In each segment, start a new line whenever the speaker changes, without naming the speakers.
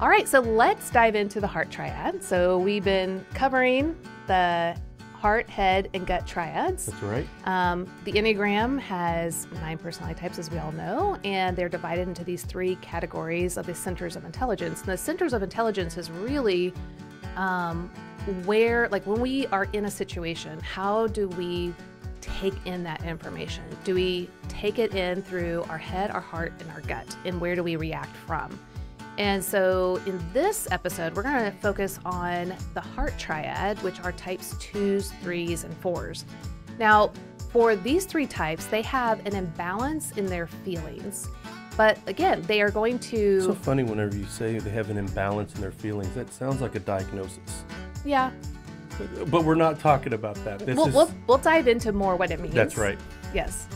All right, so let's dive into the heart triad. So we've been covering the heart, head, and gut triads.
That's right.
Um, the Enneagram has nine personality types, as we all know, and they're divided into these three categories of the centers of intelligence. And the centers of intelligence is really um, where, like, when we are in a situation, how do we take in that information? Do we take it in through our head, our heart, and our gut? And where do we react from? And so in this episode, we're going to focus on the heart triad, which are types twos, threes, and fours. Now, for these three types, they have an imbalance in their feelings. But again, they are going to.
So funny whenever you say they have an imbalance in their feelings. That sounds like a diagnosis.
Yeah.
But, but we're not talking about that. This
we'll,
is,
we'll, we'll dive into more what it means.
That's right.
Yes.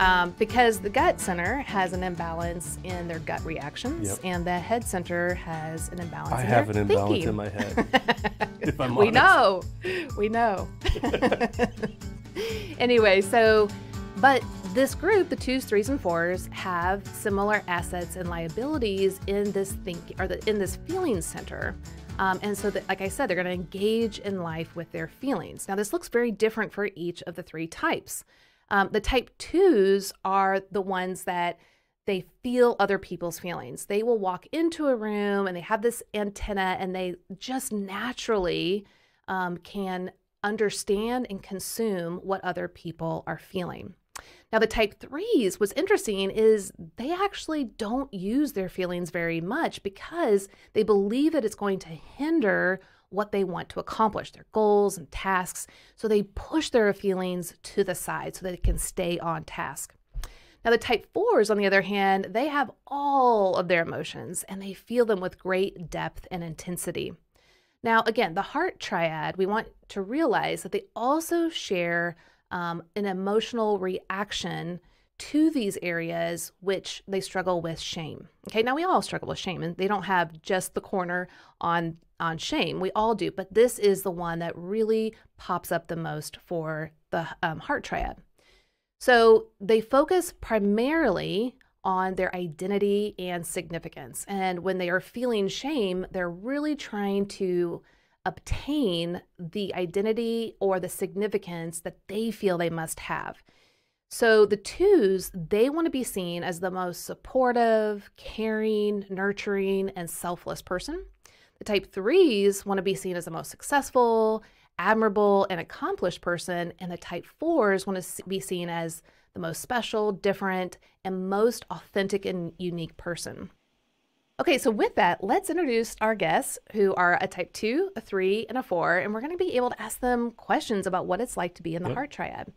Um, because the gut center has an imbalance in their gut reactions,
Yep.
and the head center has an imbalance.
I
in
have an imbalance
thinking.
in my head. if I'm
we know, we know. anyway, so, but this group, the twos, threes, and fours, have similar assets and liabilities in this thinking or the, in this feeling center. Um, and so, that, like I said, they're going to engage in life with their feelings. Now, this looks very different for each of the three types. Um, the type twos are the ones that they feel other people's feelings. They will walk into a room and they have this antenna and they just naturally um, can understand and consume what other people are feeling. Now, the type threes, what's interesting is they actually don't use their feelings very much because they believe that it's going to hinder what they want to accomplish, their goals and tasks. So they push their feelings to the side so that they can stay on task. Now, the type fours, on the other hand, they have all of their emotions and they feel them with great depth and intensity. Now, again, the heart triad, we want to realize that they also share um, an emotional reaction to these areas which they struggle with shame. Okay, now we all struggle with shame and they don't have just the corner on on shame. We all do, but this is the one that really pops up the most for the um, heart triad. So they focus primarily on their identity and significance. And when they are feeling shame, they're really trying to obtain the identity or the significance that they feel they must have. So the twos, they want to be seen as the most supportive, caring, nurturing, and selfless person. The type threes want to be seen as the most successful, admirable, and accomplished person. And the type fours want to be seen as the most special, different, and most authentic and unique person. Okay, so with that, let's introduce our guests who are a type two, a three, and a four, and we're going to be able to ask them questions about what it's like to be in the
Yep.
heart triad.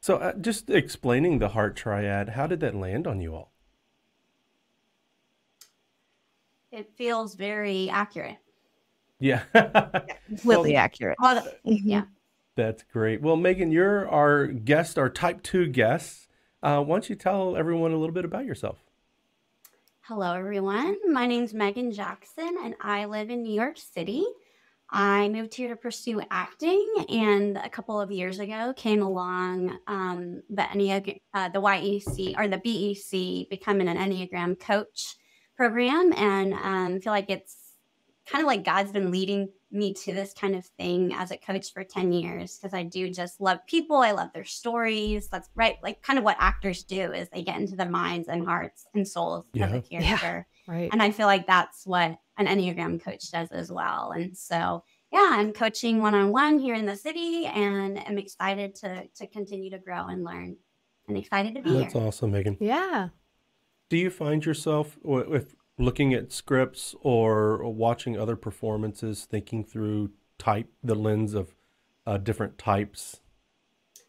So, uh, just explaining the heart triad, how did that land on you all?
It feels very accurate.
Yeah.
completely accurate.
All the- yeah.
That's great. Well, Megan, you're our guest, our type two guest. Uh, why don't you tell everyone a little bit about yourself?
Hello, everyone. My name's Megan Jackson, and I live in New York City. I moved here to pursue acting, and a couple of years ago came along um, the Enneag- uh, the YEC or the BEC, becoming an Enneagram coach program, and um, feel like it's kind of like God's been leading me to this kind of thing as a coach for 10 years because I do just love people. I love their stories. That's right. Like kind of what actors do is they get into the minds and hearts and souls of
Yeah.
the
Yeah.
character.
Right.
And I feel like that's what an Enneagram coach does as well. And so, yeah, I'm coaching one on one here in the city and I'm excited to, to continue to grow and learn and excited to be here.
That's
here.
awesome, Megan.
yeah.
Do you find yourself, w- if looking at scripts or watching other performances, thinking through type, the lens of uh, different types?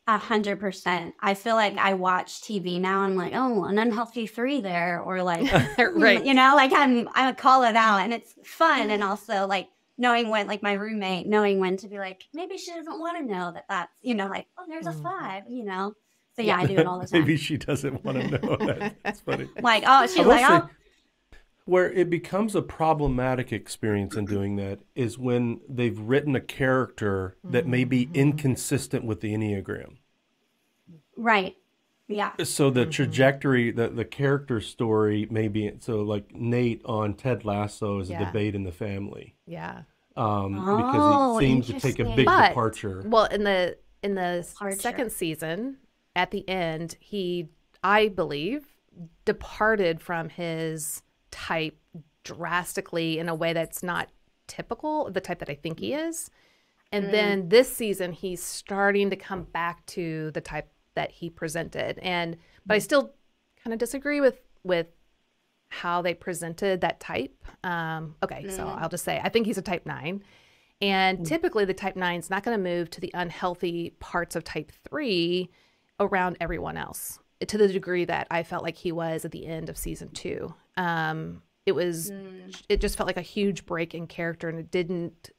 A hundred percent. I feel like I watch TV now. I'm like, oh, an unhealthy three there, or like,
right.
you know, like I'm, I call it out, and it's fun, and also like knowing when, like my roommate, knowing when to be like, maybe she doesn't want to know that that's, you know, like, oh, there's a
Mhm.
five, you know. So yeah, I do it all the time.
Maybe she doesn't want to know that. That's funny.
Like, oh, she's
I
like,
say,
oh,
where it becomes a problematic experience in doing that is when they've written a character that may be
Mm-hmm.
inconsistent with the Enneagram.
right. Yeah.
So the
Mhm.
trajectory, the the character story, maybe so like Nate on Ted Lasso is a debate in the family,
Yeah.
um,
Oh,
because he seems to take a big
interesting.
But-
departure.
Well, in the in the s-
Departure.
second season, at the end, he, I believe, departed from his type drastically in a way that's not typical, the type that I think he is. And
Mm.
then this season, he's starting to come back to the type that he presented. And but I still kind of disagree with with how they presented that type. Um, okay, so
Mm.
I'll just say I think he's a type nine. And typically, the type nine is not going to move to the unhealthy parts of type three around everyone else to the degree that I felt like he was at the end of season two. Um, it was, it just felt like a huge break in character, and it didn't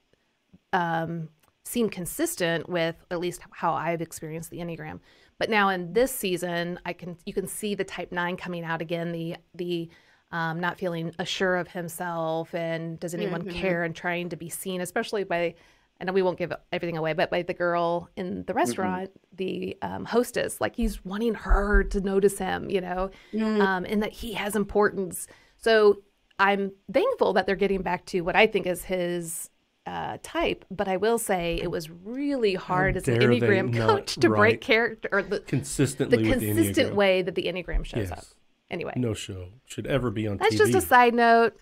um, seem consistent with at least how I've experienced the Enneagram. But now in this season, I can you can see the type nine coming out again. The the um, not feeling assured of himself and does anyone
Mhm.
care and trying to be seen, especially by, Know we won't give everything away, but by the girl in the restaurant, the um, hostess, like he's wanting her to notice him, you know,
Mm.
um, and that he has importance. So I'm thankful that they're getting back to what I think is his uh, type, but I will say it was really hard as an Enneagram coach to break character or the,
consistently
the
with
consistent
the
way that the Enneagram shows
Yes.
up. Anyway,
No show should ever be on
that's
TV.
just a side note.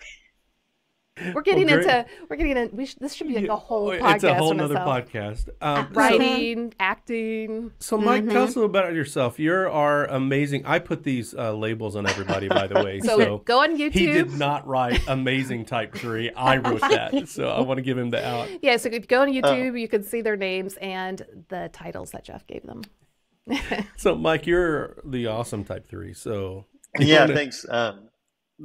We're getting
great.
into we're getting in. We sh- this should be like a whole
Yeah,
podcast.
It's a whole
on
nother
itself.
podcast. Um, so-
Writing, acting.
So, Mike, tell
Mhm.
us a little about yourself. You are our amazing. I put these uh, labels on everybody, by the way.
So,
So,
go on YouTube.
he did not write amazing type three. I wrote that. So I want to give him the out.
Yeah, so if you go on
Oh.
YouTube, you can see their names and the titles that Jeff gave them.
So, Mike, you're the awesome type three. So,
Yeah,
wanna-
thanks. Um,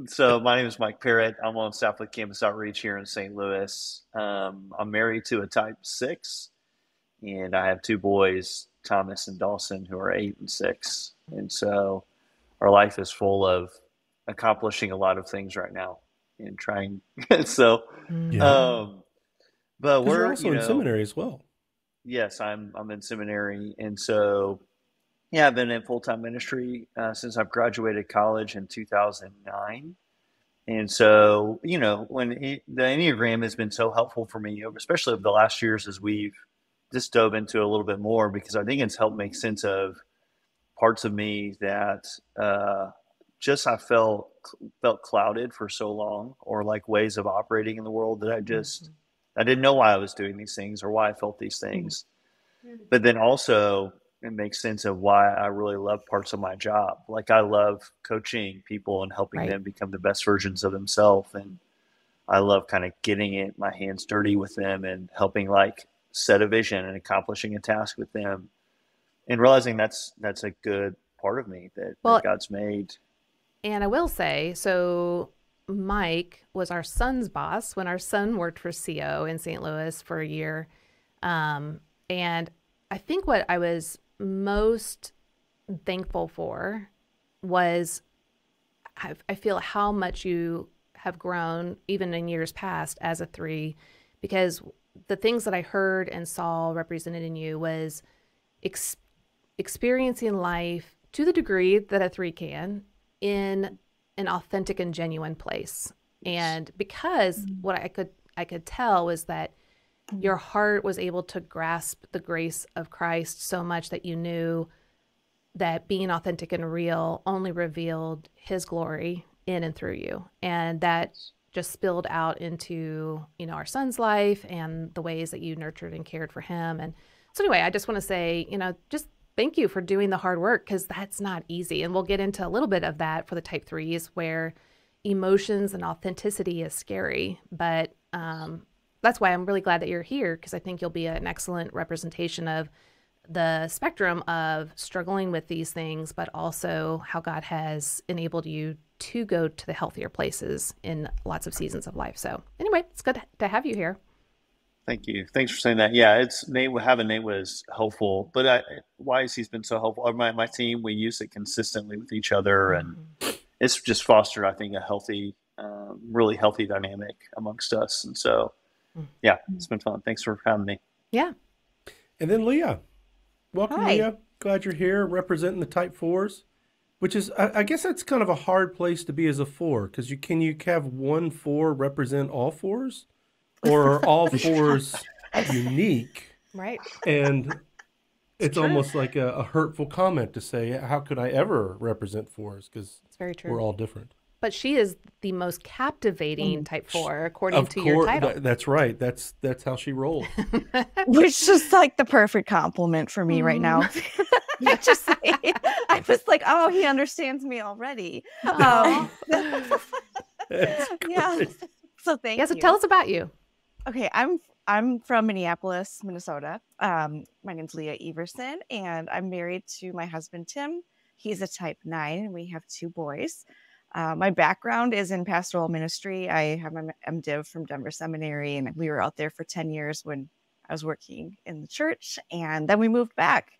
so my name is Mike Parrett. I'm on Southwood Campus Outreach here in St. Louis. Um, I'm married to a type six, and I have two boys, Thomas and Dawson, who are eight and six. And so our life is full of accomplishing a lot of things right now and trying. so,
Yeah.
um, but we're
also
you
in seminary as well.
Yes, I'm I'm in seminary, and so yeah, I've been in full time ministry uh, since I've graduated college in 2009. And so, you know, when it, the Enneagram has been so helpful for me, especially over the last years as we've just dove into a little bit more, because I think it's helped make sense of parts of me that uh, just I felt felt clouded for so long, or like ways of operating in the world that I just I didn't know why I was doing these things or why I felt these things. But then also, it makes sense of why I really love parts of my job. Like I love coaching people and helping
Right.
them become the best versions of themselves. And I love kind of getting it, my hands dirty with them and helping like set a vision and accomplishing a task with them. And realizing that's that's a good part of me that,
Well-
that God's made.
And I will say, so Mike was our son's boss when our son worked for CO in St. Louis for a year. Um, and I think what I was most thankful for was I, I feel how much you have grown even in years past as a three, because the things that I heard and saw represented in you was ex- experiencing life to the degree that a three can in an authentic and genuine place. And because mm-hmm. what I could I could tell was that your heart was able to grasp the grace of Christ so much that you knew that being authentic and real only revealed his glory in and through you. And that just spilled out into, you know, our son's life and the ways that you nurtured and cared for him. And so anyway, I just want to say, you know, just thank you for doing the hard work because that's not easy. And we'll get into a little bit of that for the type threes where emotions and authenticity is scary. But um, that's why I'm really glad that you're here because I think you'll be an excellent representation of the spectrum of struggling with these things, but also how God has enabled you to go to the healthier places in lots of seasons of life. So, anyway, it's good to have you here.
Thank you. Thanks for saying that. Yeah, it's Nate. Having Nate was helpful, but I, why has he been so helpful? My my team, we use it consistently with each other, and it's just fostered, I think, a healthy, um, really healthy dynamic amongst us. And so, yeah, it's mm-hmm. been fun. Thanks for having me.
Yeah.
And then Leah. Welcome,
Hi.
Leah. glad you're here representing the type fours, which is, I, I guess that's kind of a hard place to be as a four because you can you have one four represent all fours, or are all fours unique?
Right.
And it's,
true.
almost like a, a hurtful comment to say, how could I ever represent fours? Because
It's very true.
we're all different.
But she is the most captivating type four, according
Of
to your title.
tha- that's right. That's that's how she rolls.
Which is like the perfect compliment for me right now.
Mm-hmm.
Just saying. I was like, oh, he understands me already. Um, yeah. So thank
yeah, so
you.
tell us about you.
Okay, I'm I'm from Minneapolis, Minnesota. Um, my name's Leah Everson, and I'm married to my husband Tim. He's a type nine, and we have two boys. Uh, my background is in pastoral ministry. I have my MDiv from Denver Seminary, and we were out there for 10 years when I was working in the church. And then we moved back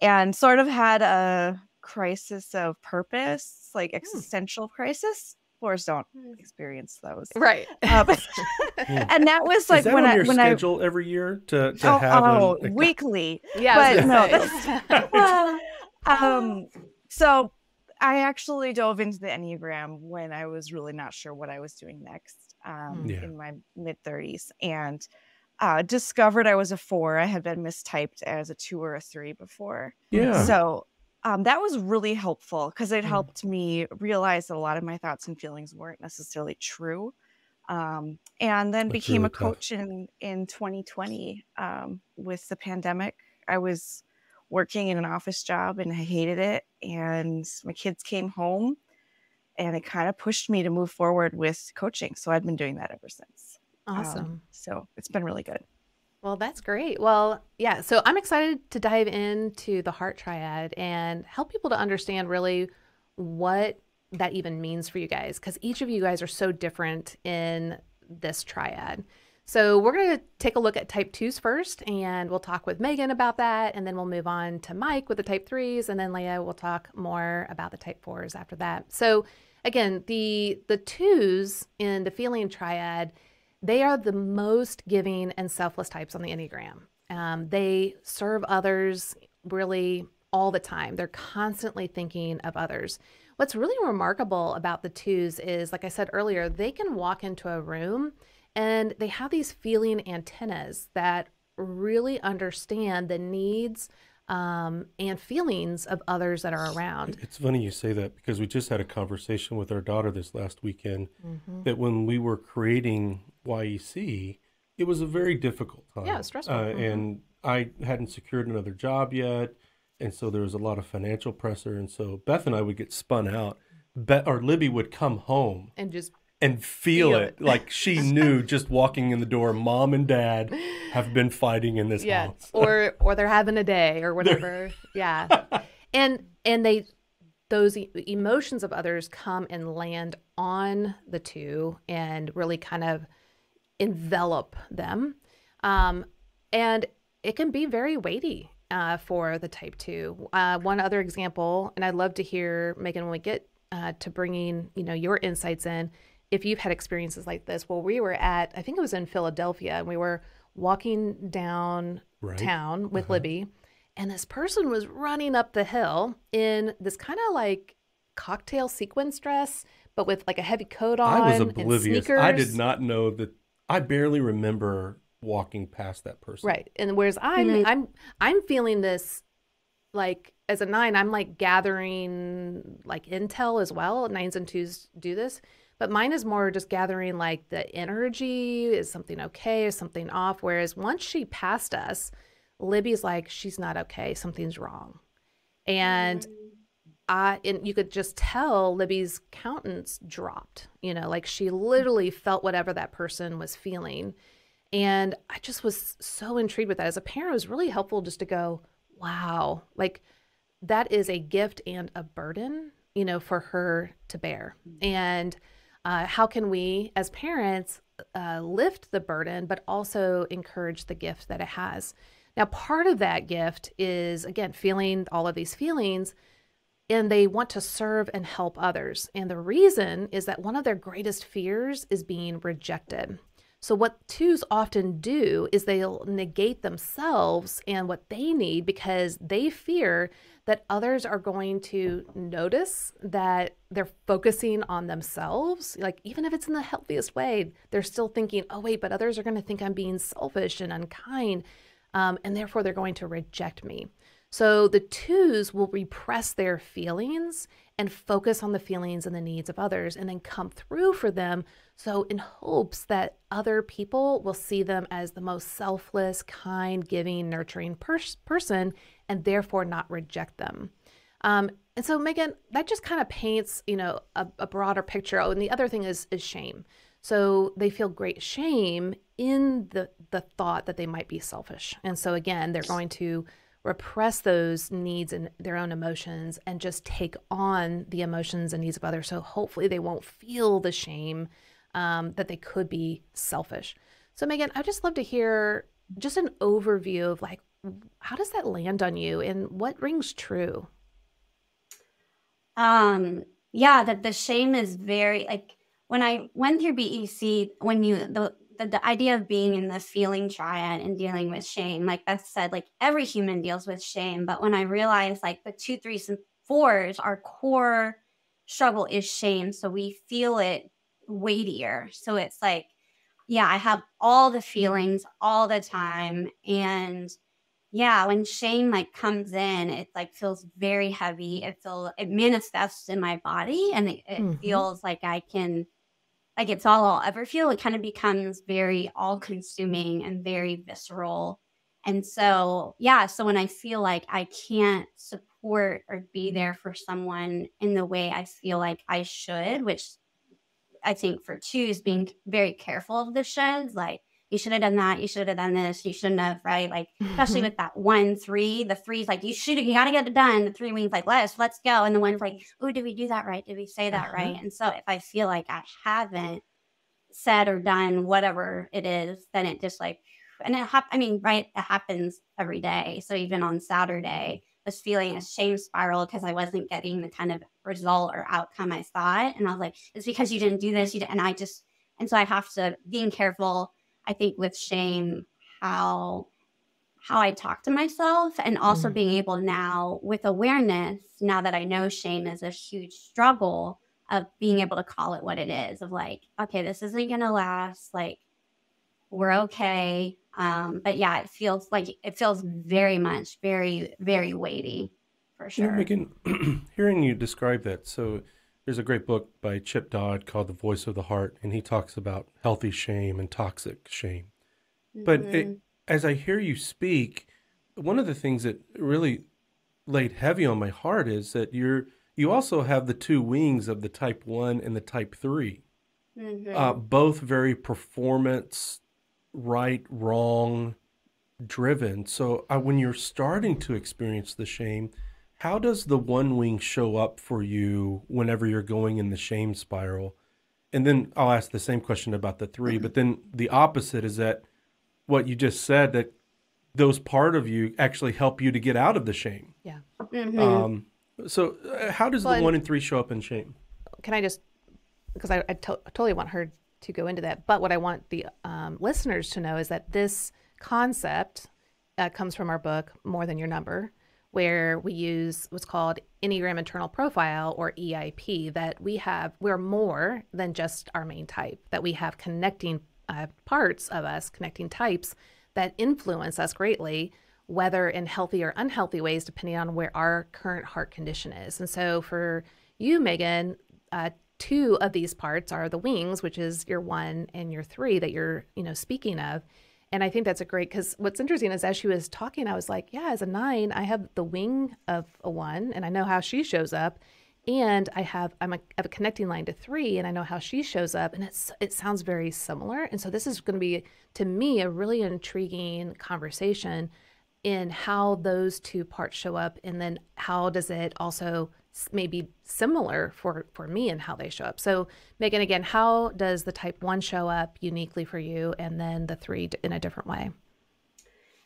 and sort of had a crisis of purpose, like existential crisis. Fours don't experience those.
Right.
Um, and that was like
Is that
when
on
I
your
when I
schedule every year to, to
oh,
have
oh,
an,
weekly.
yeah.
But
gonna
no,
say.
um so i actually dove into the enneagram when i was really not sure what i was doing next um.
Yeah.
in my mid 30s and uh discovered i was a four i had been mistyped as a two or a three before
yeah.
so um, that was really helpful because it
Mm.
helped me realize that a lot of my thoughts and feelings weren't necessarily true. Um, and then
That's
became
really
a
tough.
coach in in 2020 um, with the pandemic. I was working in an office job and I hated it. And my kids came home, and it kind of pushed me to move forward with coaching. So I've been doing that ever since. Um,
Awesome.
so it's been really good.
Well, that's great. Well, yeah. So I'm excited to dive into the heart triad and help people to understand really what that even means for you guys, because each of you guys are so different in this triad. So we're going to take a look at type twos first, and we'll talk with Megan about that, and then we'll move on to Mike with the type threes, and then Leah will talk more about the type fours after that. So again, the the twos in the feeling triad they are the most giving and selfless types on the Enneagram. Um, they serve others really all the time. They're constantly thinking of others. What's really remarkable about the twos is, like I said earlier, they can walk into a room and they have these feeling antennas that really understand the needs um, and feelings of others that are around.
It's funny you say that because we just had a conversation with our daughter this last weekend
Mm-hmm.
that when we were creating YEC, it was a very difficult time.
Yeah, stressful.
Uh,
Mhm.
And I hadn't secured another job yet. And so there was a lot of financial pressure. And so Beth and I would get spun out. Be- or Libby would come home
And just
and feel,
Feel
it.
it.
like she knew just walking in the door, mom and dad have been fighting in this
yeah
house.
or or they're having a day or whatever yeah and and they those e- emotions of others come and land on the two and really kind of envelop them um, and it can be very weighty uh, for the type two uh, one other example and i'd love to hear megan when we get uh, to bringing you know your insights in if you've had experiences like this well we were at i think it was in philadelphia and we were walking down
Right.
town with libby and this person was running up the hill in this kind of like cocktail sequence dress but with like a heavy coat on
I was
and
oblivious.
sneakers
I did not know that. I barely remember walking past that person.
Right. And whereas I'm
Mhm.
I'm I'm feeling this like as a nine, I'm like gathering like intel as well. Nines and twos do this. But mine is more just gathering like the energy. Is something okay? Is something off? Whereas once she passed us, Libby's like, she's not okay. Something's wrong. And mm-hmm. I and you could just tell Libby's countenance dropped. You know, like she literally felt whatever that person was feeling. And I just was so intrigued with that. As a parent, it was really helpful just to go, wow, like that is a gift and a burden, you know, for her to bear. Mm-hmm. And uh, how can we, as parents, uh, lift the burden, but also encourage the gift that it has? Now, part of that gift is, again, feeling all of these feelings, and they want to serve and help others. And the reason is that one of their greatest fears is being rejected. So, what twos often do is they'll negate themselves and what they need because they fear that others are going to notice that they're focusing on themselves. Like, even if it's in the healthiest way, they're still thinking, oh, wait, but others are going to think I'm being selfish and unkind. Um, and therefore, they're going to reject me. So, the twos will repress their feelings and focus on the feelings and the needs of others and then come through for them. So, in hopes that other people will see them as the most selfless, kind, giving, nurturing pers- person and therefore not reject them. Um, and so, Megan, that just kind of paints, you know, a, a broader picture. Oh, and the other thing is is shame. So they feel great shame in the the thought that they might be selfish. And so again, they're going to repress those needs and their own emotions and just take on the emotions and needs of others. So hopefully they won't feel the shame um, that they could be selfish. So Megan, I'd just love to hear just an overview of like how does that land on you and what rings true?
Um, yeah, that the shame is very like when I went through BEC, when you the the, the idea of being in the feeling triad and dealing with shame, like Beth said, like every human deals with shame. But when I realized like the two, threes, and fours, our core struggle is shame. So we feel it weightier. So it's like, yeah, I have all the feelings all the time. And yeah, when shame like comes in, it like feels very heavy. It feels it manifests in my body and it, it mm-hmm. feels like I can like it's all I'll ever feel. It kind of becomes very all consuming and very visceral. And so, yeah, so when I feel like I can't support or be there for someone in the way I feel like I should, which I think for two is being very careful of the shoulds, like you should have done that. You should have done this. You shouldn't have, right? Like, especially mm-hmm. with that one three, the three's like, you should, you got to get it done. The three wings like, let's, let's go. And the one's like, oh, did we do that right? Did we say that uh-huh. right? And so if I feel like I haven't said or done whatever it is, then it just like, and it hap- I mean, right? It happens every day. So even on Saturday, was feeling a shame spiral because I wasn't getting the kind of result or outcome I thought. And I was like, it's because you didn't do this. You did and I just, and so I have to being careful I think with shame, how how I talk to myself and also mm. being able now with awareness, now that I know shame is a huge struggle of being able to call it what it is of like, okay, this isn't gonna last, like we're okay. Um, but yeah, it feels like it feels very much very, very weighty for sure.
Yeah, Megan, hearing you describe that, so there's a great book by Chip Dodd called The Voice of the Heart, and he talks about healthy shame and toxic shame. Mm-hmm. But it, as I hear you speak, one of the things that really laid heavy on my heart is that you're you also have the two wings of the type one and the type 3 mm-hmm. uh, both very performance right wrong driven so uh, when you're starting to experience the shame how does the one wing show up for you whenever you're going in the shame spiral? And then I'll ask the same question about the three, but then the opposite is that what you just said that those part of you actually help you to get out of the shame.
Yeah.
Mm-hmm. Um, so uh, how does well, the one and three show up in shame?
Can I just because I, I, to- totally want her to go into that, but what I want the um, listeners to know is that this concept uh, comes from our book, More Than Your Number where we use what's called Enneagram Internal Profile or EIP, that we have, we're more than just our main type, that we have connecting uh, parts of us, connecting types that influence us greatly, whether in healthy or unhealthy ways, depending on where our current heart condition is. And so for you, Megan, uh, two of these parts are the wings, which is your one and your three that you're, you know, speaking of. And I think that's a great because what's interesting is as she was talking, I was like, yeah, as a nine, I have the wing of a one, and I know how she shows up, and I have I'm have a connecting line to three, and I know how she shows up, and it's it sounds very similar. And so this is going to be to me a really intriguing conversation in how those two parts show up, and then how does it also maybe similar for for me and how they show up. So Megan, again, how does the type one show up uniquely for you, and then the three in a different way?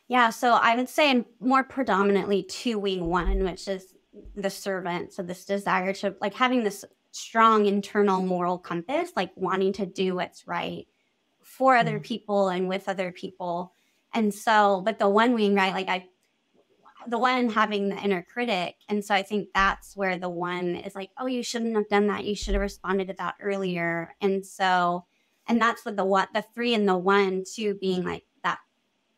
Yeah, so I would say more predominantly two wing one, which is the servant. So this desire to like having this strong internal moral compass, like wanting to do what's right for other mm. people and with other people. And so, but the one wing, right? Like I, the one having the inner critic. And so I think that's where the one is like, oh, you shouldn't have done that. You should have responded to that earlier. And so, and that's what the what the three and the one, two being like that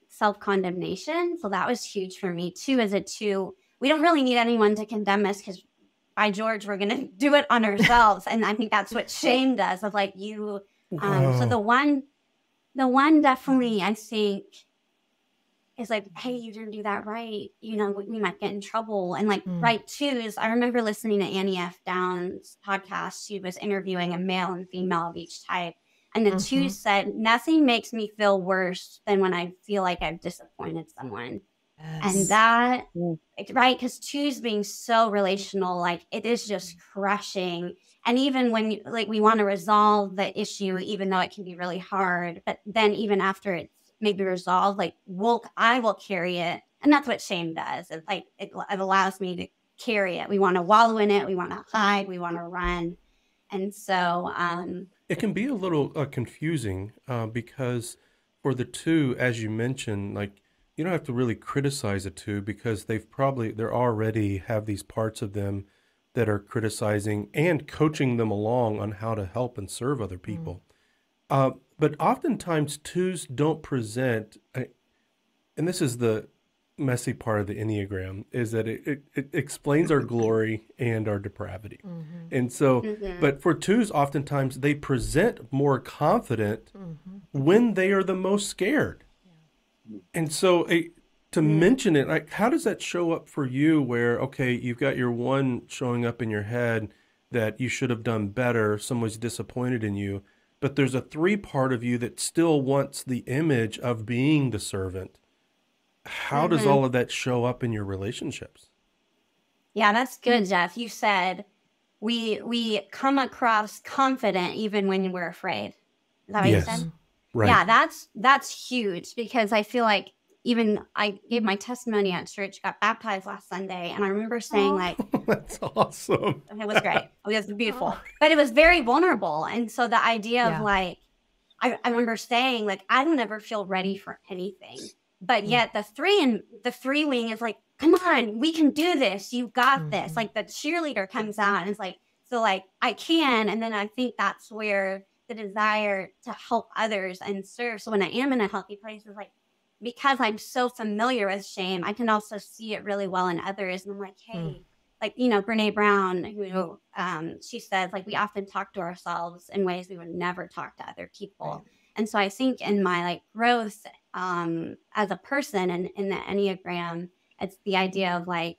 self condemnation. So that was huge for me too, as a two. We don't really need anyone to condemn us because by George, we're gonna do it on ourselves. and I think that's what shame does of like you um so the one the one definitely I think is like, hey, you didn't do that right. You know, we, might get in trouble. And like, mm. right too is I remember listening to Annie F. Downs podcast. She was interviewing a male and female of each type. And the mm-hmm. two said, nothing makes me feel worse than when I feel like I've disappointed someone. Yes. And that, mm. right? Because twos being so relational, like it is just crushing. And even when, like, we want to resolve the issue, even though it can be really hard, but then even after it's maybe resolved, like, we'll, I will carry it. And that's what shame does. It's like, it, it allows me to carry it. We want to wallow in it. We want to hide. We want to run. And so, um,
it can be a little uh, confusing uh, because for the two, as you mentioned, like you don't have to really criticize the two because they've probably they're already have these parts of them that are criticizing and coaching them along on how to help and serve other mm. people. Mm. Uh, but oftentimes twos don't present, and this is the messy part of the enneagram is that it, it, it explains our glory and our depravity mm-hmm. and so mm-hmm. but for twos oftentimes they present more confident mm-hmm. when they are the most scared yeah. and so a, to mention it like how does that show up for you where okay you've got your one showing up in your head that you should have done better someone's disappointed in you but there's a three part of you that still wants the image of being the servant how mm-hmm. does all of that show up in your relationships?
Yeah, that's good, Jeff. You said we we come across confident even when we're afraid. Is that what yes. you said? Right. Yeah, that's that's huge because I feel like even I gave my testimony at church, got baptized last Sunday, and I remember saying like,
"That's awesome."
It was great. It was beautiful, but it was very vulnerable. And so the idea yeah. of like, I, I remember saying like, I don't ever feel ready for anything. But mm. yet the three and the three wing is like, come on, we can do this. You got mm-hmm. this. Like the cheerleader comes out and it's like, so like I can. And then I think that's where the desire to help others and serve. So when I am in a healthy place, is like because I'm so familiar with shame, I can also see it really well in others. And I'm like, hey, mm. like, you know, Brene Brown, who um, she says, like, we often talk to ourselves in ways we would never talk to other people. Right. And so I think in my like growth um, as a person and in the Enneagram, it's the idea of like,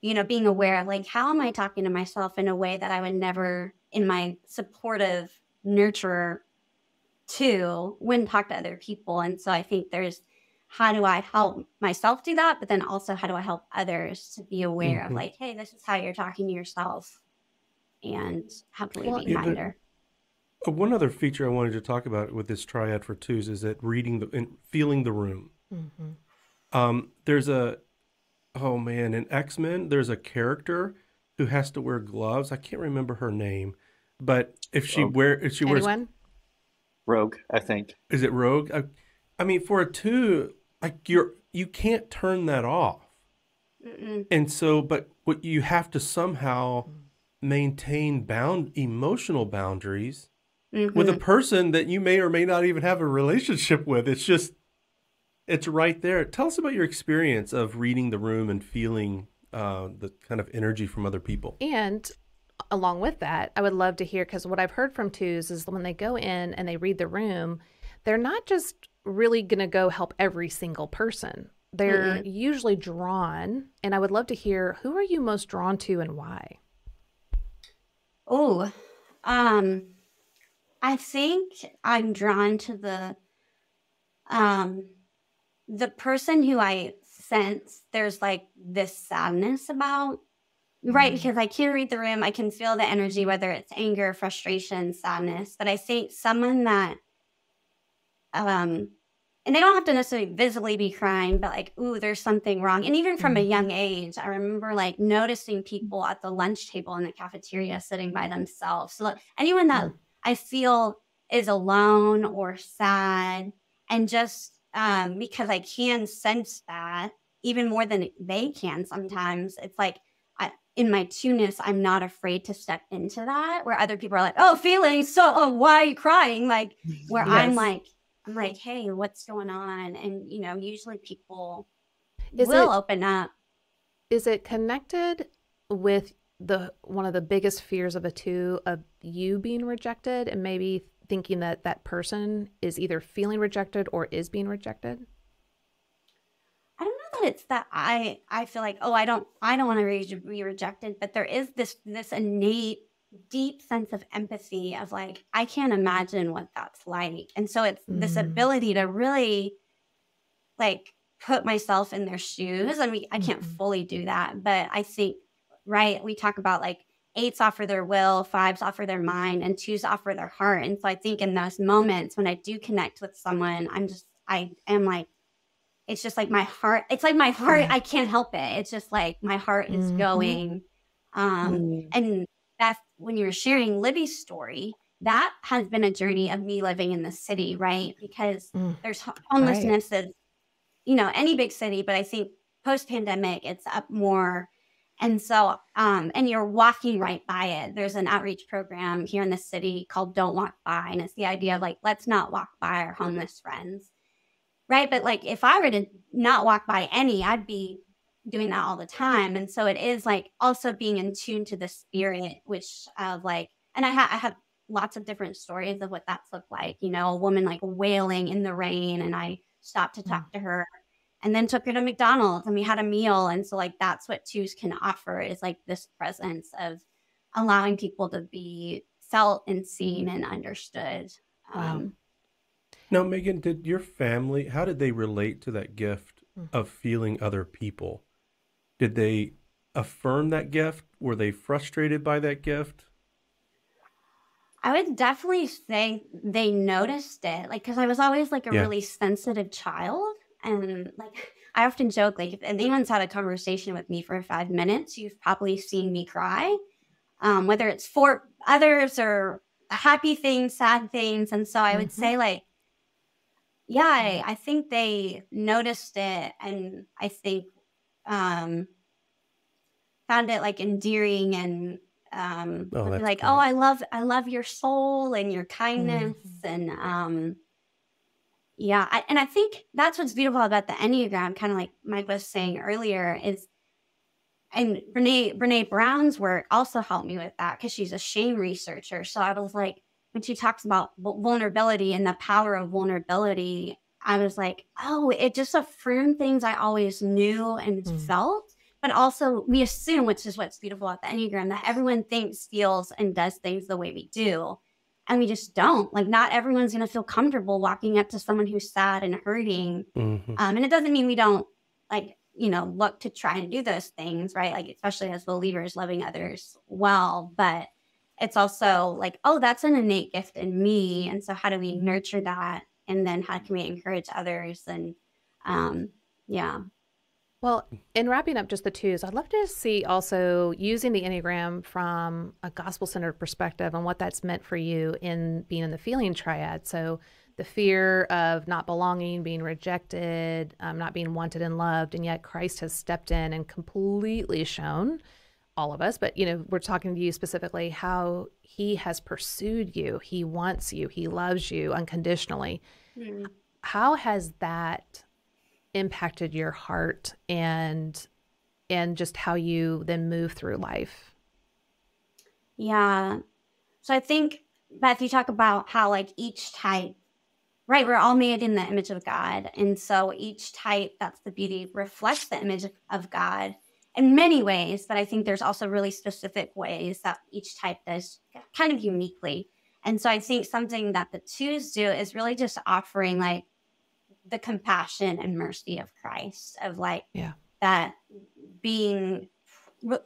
you know, being aware of like, how am I talking to myself in a way that I would never in my supportive nurturer to when talk to other people. And so I think there's how do I help myself do that? But then also how do I help others to be aware mm-hmm. of like, hey, this is how you're talking to yourself and how can we well, be kinder?
Uh, one other feature I wanted to talk about with this triad for twos is that reading the and feeling the room. Mm-hmm. Um, there's a oh man, in X Men, there's a character who has to wear gloves. I can't remember her name, but if she Rogue. wear if she Anyone? wears
Rogue, I think
is it Rogue? I, I mean, for a two, like you're you can't turn that off, Mm-mm. and so but what you have to somehow maintain bound emotional boundaries mm-hmm. with a person that you may or may not even have a relationship with. It's just, it's right there. Tell us about your experience of reading the room and feeling uh, the kind of energy from other people.
And along with that, I would love to hear because what I've heard from twos is when they go in and they read the room, they're not just really going to go help every single person. They're mm-hmm. usually drawn, and I would love to hear who are you most drawn to and why.
Oh, um, I think I'm drawn to the um the person who I sense there's like this sadness about right mm-hmm. because I can read the room I can feel the energy whether it's anger frustration sadness but I think someone that um and they don't have to necessarily visibly be crying but like ooh there's something wrong and even from a mm-hmm. young age I remember like noticing people at the lunch table in the cafeteria sitting by themselves so like, anyone that I feel is alone or sad. And just um, because I can sense that even more than they can sometimes, it's like in my two-ness, I'm not afraid to step into that where other people are like, oh, feelings. So, oh, why are you crying? Like, where yes. I'm like, I'm like, hey, what's going on? And, you know, usually people is will it, open up.
Is it connected with the one of the biggest fears of a two of you being rejected and maybe thinking that that person is either feeling rejected or is being rejected?
I don't know that it's that I I feel like oh I don't I don't want to be rejected, but there is this this innate deep sense of empathy of like I can't imagine what that's like, and so it's mm. this ability to really like put myself in their shoes. I mean I can't mm-hmm. fully do that, but I think right we talk about like eights offer their will, fives offer their mind, and twos offer their heart. And so I think in those moments when I do connect with someone, I'm just, I am like, it's just like my heart, it's like my heart, I can't help it. It's just like my heart is mm-hmm. going. Um, mm. And that's when you were sharing Libby's story, that has been a journey of me living in the city, right? Because mm. there's homelessness right. you know, any big city, but I think post pandemic, it's up more and so, um, and you're walking right by it. There's an outreach program here in the city called Don't Walk By. And it's the idea of like, let's not walk by our homeless friends. Right. But like, if I were to not walk by any, I'd be doing that all the time. And so it is like also being in tune to the spirit, which of like, and I, ha- I have lots of different stories of what that's looked like. You know, a woman like wailing in the rain, and I stopped to talk mm. to her and then took her to McDonald's and we had a meal. And so, like, that's what twos can offer is like this presence of allowing people to be felt and seen and understood. Wow. Um,
now, Megan, did your family, how did they relate to that gift hmm. of feeling other people? Did they affirm that gift? Were they frustrated by that gift?
I would definitely say they noticed it. Like, because I was always like a yeah. really sensitive child. And like I often joke, like if anyone's had a conversation with me for five minutes, you've probably seen me cry. Um, whether it's for others or happy things, sad things. And so I would mm-hmm. say like, yeah, I, I, think they noticed it and I think um found it like endearing and um oh, like, great. oh, I love I love your soul and your kindness mm-hmm. and um yeah, I, and I think that's what's beautiful about the Enneagram, kind of like Mike was saying earlier, is and Brene Brene Brown's work also helped me with that because she's a shame researcher. So I was like, when she talks about vulnerability and the power of vulnerability, I was like, oh, it just affirmed things I always knew and mm. felt. But also, we assume, which is what's beautiful about the Enneagram, that everyone thinks, feels, and does things the way we do and we just don't like not everyone's going to feel comfortable walking up to someone who's sad and hurting mm-hmm. um, and it doesn't mean we don't like you know look to try and do those things right like especially as believers loving others well but it's also like oh that's an innate gift in me. And so how do we nurture that? And then how can we encourage others? And um yeah.
Well, in wrapping up just the twos, I'd love to see also using the Enneagram from a gospel centered perspective and what that's meant for you in being in the feeling triad. So, the fear of not belonging, being rejected, um, not being wanted and loved, and yet Christ has stepped in and completely shown all of us, but you know, we're talking to you specifically how he has pursued you, he wants you, he loves you unconditionally. Mm. How has that impacted your heart and and just how you then move through life?
Yeah. So i think beth you talk about how like each type right we're all made in the image of god. And so each type that's the beauty reflects the image of god in many ways but i think there's also really specific ways that each type does kind of uniquely and so i think something that the twos do is really just offering like the compassion and mercy of Christ, of like
yeah.
that being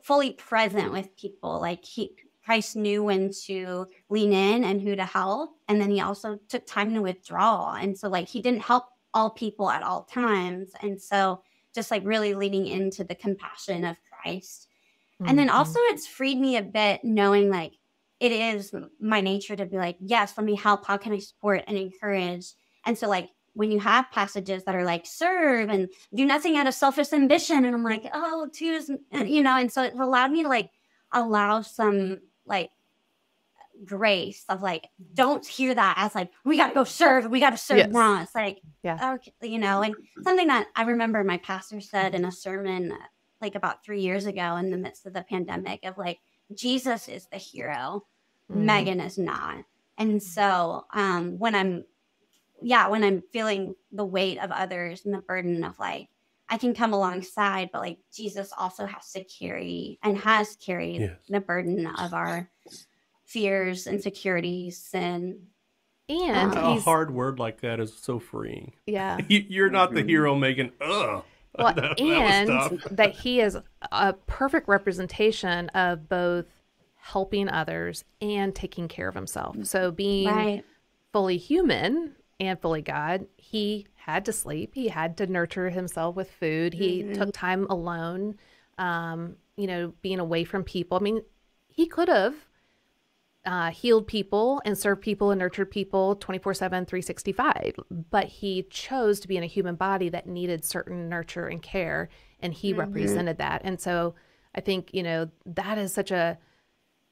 fully present with people. Like he, Christ knew when to lean in and who to help. And then he also took time to withdraw. And so, like, he didn't help all people at all times. And so, just like really leaning into the compassion of Christ. Mm-hmm. And then mm-hmm. also, it's freed me a bit knowing like it is my nature to be like, yes, let me help. How can I support and encourage? And so, like, when you have passages that are like, serve and do nothing out of selfish ambition, and I'm like, oh, choose, you know, and so it allowed me to like allow some like grace of like, don't hear that as like, we got to go serve, we got to serve yes. It's like, yeah, okay, you know, and something that I remember my pastor said in a sermon like about three years ago in the midst of the pandemic of like, Jesus is the hero, mm. Megan is not. And so um, when I'm, yeah, when I'm feeling the weight of others and the burden of like, I can come alongside, but like Jesus also has to carry and has carried yes. the burden of our fears, insecurities, and
and
um, a hard word like that is so freeing.
Yeah,
you're not the hero, Megan. Ugh.
Well, that, and that, that he is a perfect representation of both helping others and taking care of himself. So being right. fully human and fully God, he had to sleep. He had to nurture himself with food. He mm-hmm. took time alone, um, you know, being away from people. I mean, he could have uh, healed people and served people and nurtured people 24 7, 365. But he chose to be in a human body that needed certain nurture and care, and he mm-hmm. represented that. And so I think, you know, that is such a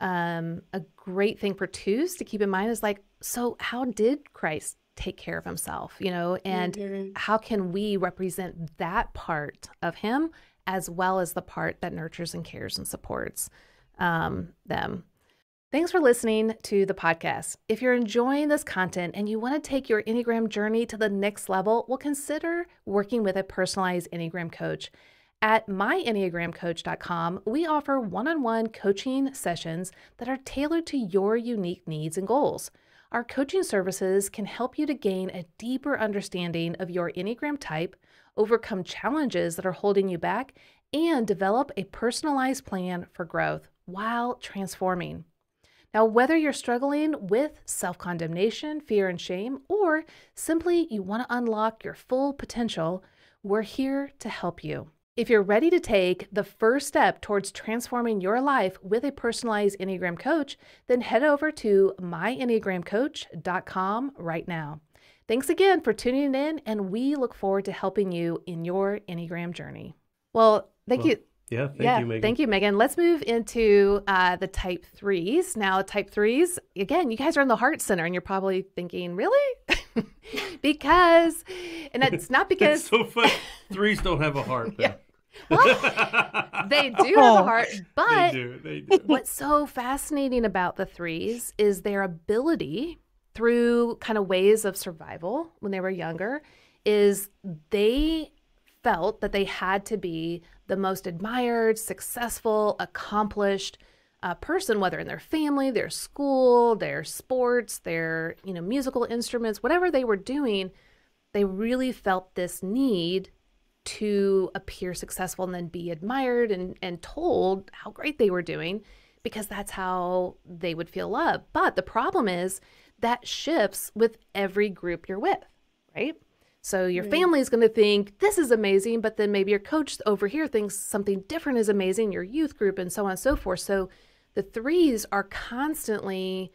um, a great thing for twos to keep in mind is like, so how did Christ take care of himself, you know, and mm-hmm. how can we represent that part of him as well as the part that nurtures and cares and supports um, them? Thanks for listening to the podcast. If you're enjoying this content and you want to take your Enneagram journey to the next level, well, consider working with a personalized Enneagram coach. At myenneagramcoach.com, we offer one on one coaching sessions that are tailored to your unique needs and goals. Our coaching services can help you to gain a deeper understanding of your Enneagram type, overcome challenges that are holding you back, and develop a personalized plan for growth while transforming. Now, whether you're struggling with self condemnation, fear, and shame, or simply you want to unlock your full potential, we're here to help you. If you're ready to take the first step towards transforming your life with a personalized Enneagram coach, then head over to myenneagramcoach.com right now. Thanks again for tuning in, and we look forward to helping you in your Enneagram journey. Well, thank well, you.
Yeah, thank yeah, you, Megan.
Thank you, Megan. Let's move into uh, the type threes. Now, type threes, again, you guys are in the heart center, and you're probably thinking, really? because, and it's not because.
so fun. Threes don't have a heart. yeah.
Well, they do have a heart, but they do, they do. what's so fascinating about the threes is their ability through kind of ways of survival when they were younger is they felt that they had to be the most admired, successful, accomplished uh, person, whether in their family, their school, their sports, their you know musical instruments, whatever they were doing, they really felt this need to appear successful and then be admired and, and told how great they were doing because that's how they would feel loved. But the problem is that shifts with every group you're with, right? So your mm. family is going to think this is amazing, but then maybe your coach over here thinks something different is amazing, your youth group, and so on and so forth. So the threes are constantly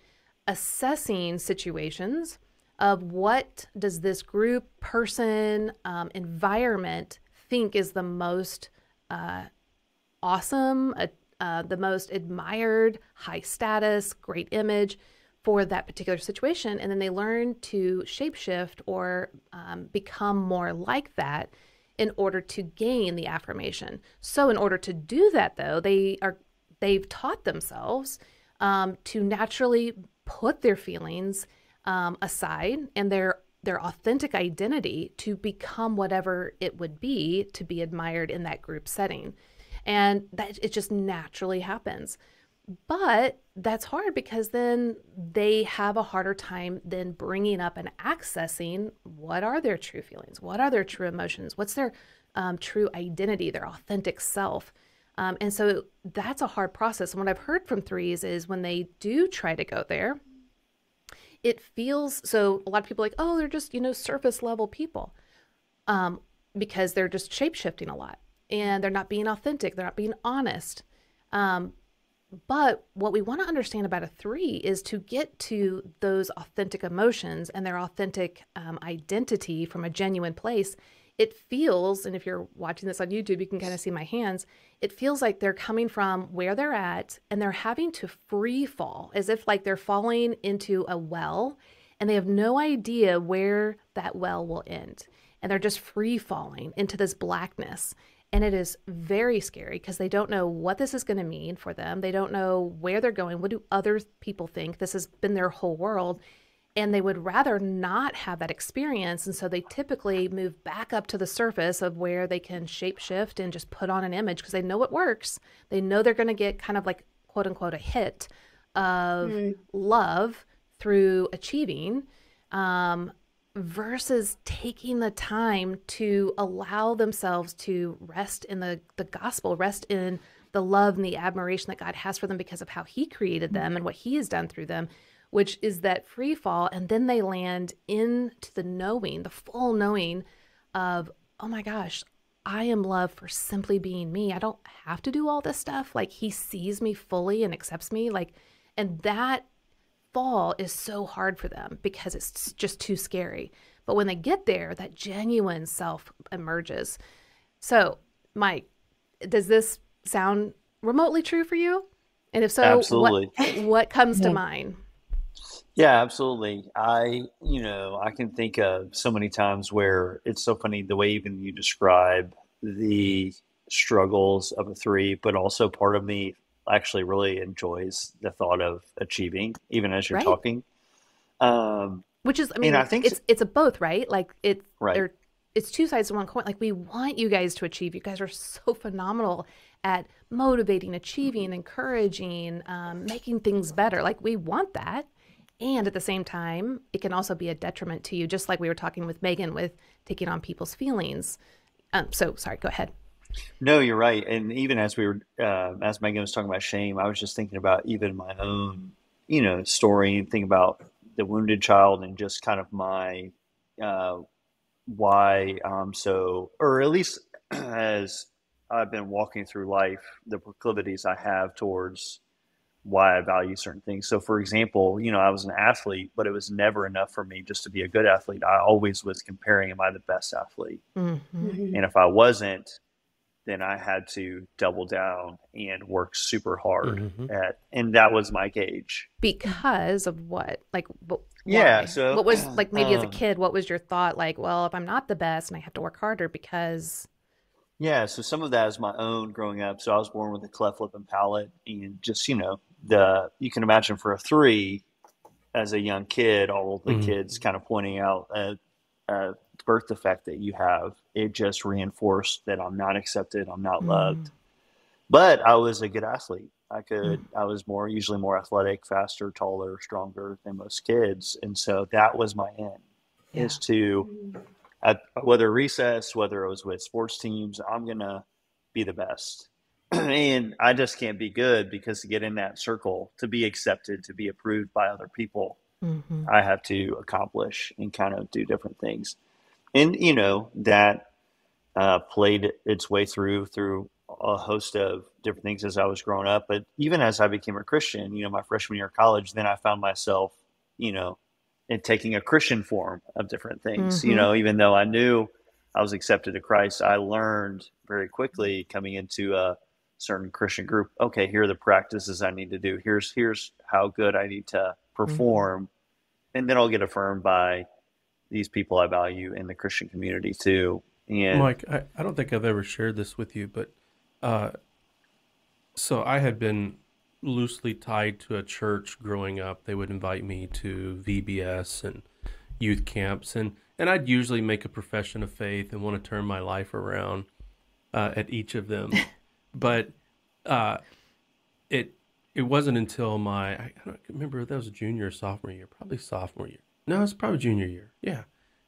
assessing situations of what does this group, person, um, environment think is the most uh, awesome, uh, uh, the most admired, high status, great image for that particular situation. And then they learn to shapeshift or um, become more like that in order to gain the affirmation. So in order to do that though, they are they've taught themselves um, to naturally put their feelings um, aside and their their authentic identity to become whatever it would be to be admired in that group setting. And that it just naturally happens. But that's hard because then they have a harder time than bringing up and accessing what are their true feelings, what are their true emotions, what's their um, true identity, their authentic self. Um, and so that's a hard process. And what I've heard from threes is when they do try to go there, it feels so. A lot of people like, oh, they're just you know surface level people, um, because they're just shape shifting a lot and they're not being authentic. They're not being honest. Um, but what we want to understand about a three is to get to those authentic emotions and their authentic um, identity from a genuine place. It feels, and if you're watching this on YouTube, you can kind of see my hands. It feels like they're coming from where they're at and they're having to free fall as if like they're falling into a well and they have no idea where that well will end. And they're just free falling into this blackness. And it is very scary because they don't know what this is going to mean for them. They don't know where they're going. What do other people think? This has been their whole world. And they would rather not have that experience. And so they typically move back up to the surface of where they can shapeshift and just put on an image because they know it works. They know they're going to get kind of like, quote unquote, a hit of mm. love through achieving. Um, versus taking the time to allow themselves to rest in the, the gospel, rest in the love and the admiration that God has for them because of how He created mm. them and what He has done through them, which is that free fall. And then they land into the knowing, the full knowing of, oh my gosh, I am loved for simply being me. I don't have to do all this stuff. Like He sees me fully and accepts me. Like, and that fall is so hard for them because it's just too scary. But when they get there, that genuine self emerges. So, Mike, does this sound remotely true for you? And if so,
absolutely.
what, what comes to mind?
Yeah, absolutely. I, you know, I can think of so many times where it's so funny the way even you describe the struggles of a three, but also part of me actually really enjoys the thought of achieving, even as you're right. talking. Um,
Which is, I mean, I think it's it's a both, right? Like it's right. it's two sides of one coin. Like we want you guys to achieve. You guys are so phenomenal at motivating, achieving, encouraging, um, making things better. Like we want that. And at the same time, it can also be a detriment to you, just like we were talking with Megan with taking on people's feelings. Um, so sorry, go ahead.
No, you're right. And even as we were, uh, as Megan was talking about shame, I was just thinking about even my own, you know, story and think about the wounded child and just kind of my, uh, why I'm so, or at least as I've been walking through life, the proclivities I have towards why I value certain things. So, for example, you know, I was an athlete, but it was never enough for me just to be a good athlete. I always was comparing, am I the best athlete? Mm-hmm. And if I wasn't, then I had to double down and work super hard mm-hmm. at, and that was my gauge.
Because of what? Like, what,
yeah. So,
what was like maybe as a um, kid, what was your thought? Like, well, if I'm not the best and I have to work harder because.
Yeah. So some of that is my own growing up. So I was born with a cleft lip and palate, and just you know the you can imagine for a three, as a young kid, all the mm-hmm. kids kind of pointing out. Uh, uh, birth defect that you have, it just reinforced that I'm not accepted, I'm not loved. Mm. But I was a good athlete. I could, mm. I was more, usually more athletic, faster, taller, stronger than most kids. And so that was my end yeah. is to, at, whether recess, whether it was with sports teams, I'm going to be the best. and I just can't be good because to get in that circle, to be accepted, to be approved by other people, mm-hmm. I have to accomplish and kind of do different things and you know that uh, played its way through through a host of different things as I was growing up. But even as I became a Christian, you know, my freshman year of college, then I found myself, you know, in taking a Christian form of different things. Mm-hmm. You know, even though I knew I was accepted to Christ, I learned very quickly coming into a certain Christian group. Okay, here are the practices I need to do. Here's here's how good I need to mm-hmm. perform, mm-hmm. and then I'll get affirmed by these people I value in the Christian community too. And
Mike, I, I don't think I've ever shared this with you, but uh, so I had been loosely tied to a church growing up. They would invite me to VBS and youth camps, and and I'd usually make a profession of faith and want to turn my life around uh, at each of them. but uh, it it wasn't until my I don't remember that was junior or sophomore year, probably sophomore year, no, it's probably junior year. Yeah.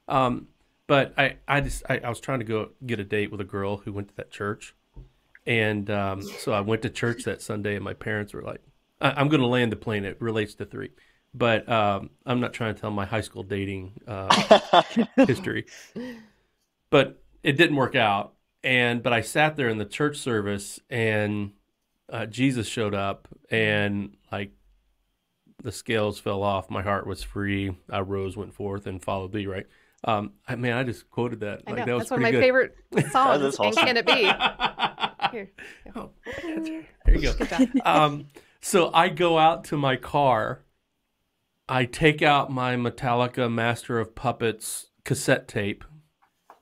Um, but I, I just, I, I, was trying to go get a date with a girl who went to that church. And um, so I went to church that Sunday, and my parents were like, I, am going to land the plane. It relates to three. But um, I'm not trying to tell my high school dating uh, history. But it didn't work out. And, but I sat there in the church service, and uh, Jesus showed up and like the scales fell off. My heart was free. I rose, went forth, and followed thee. Right. Um, I mean, I just quoted that.
I
Like
know.
that was
That's one of my
pretty
favorite songs.
That's
And
awesome.
can it be? Here.
oh, there you go. Um, so I go out to my car. I take out my Metallica Master of Puppets cassette tape.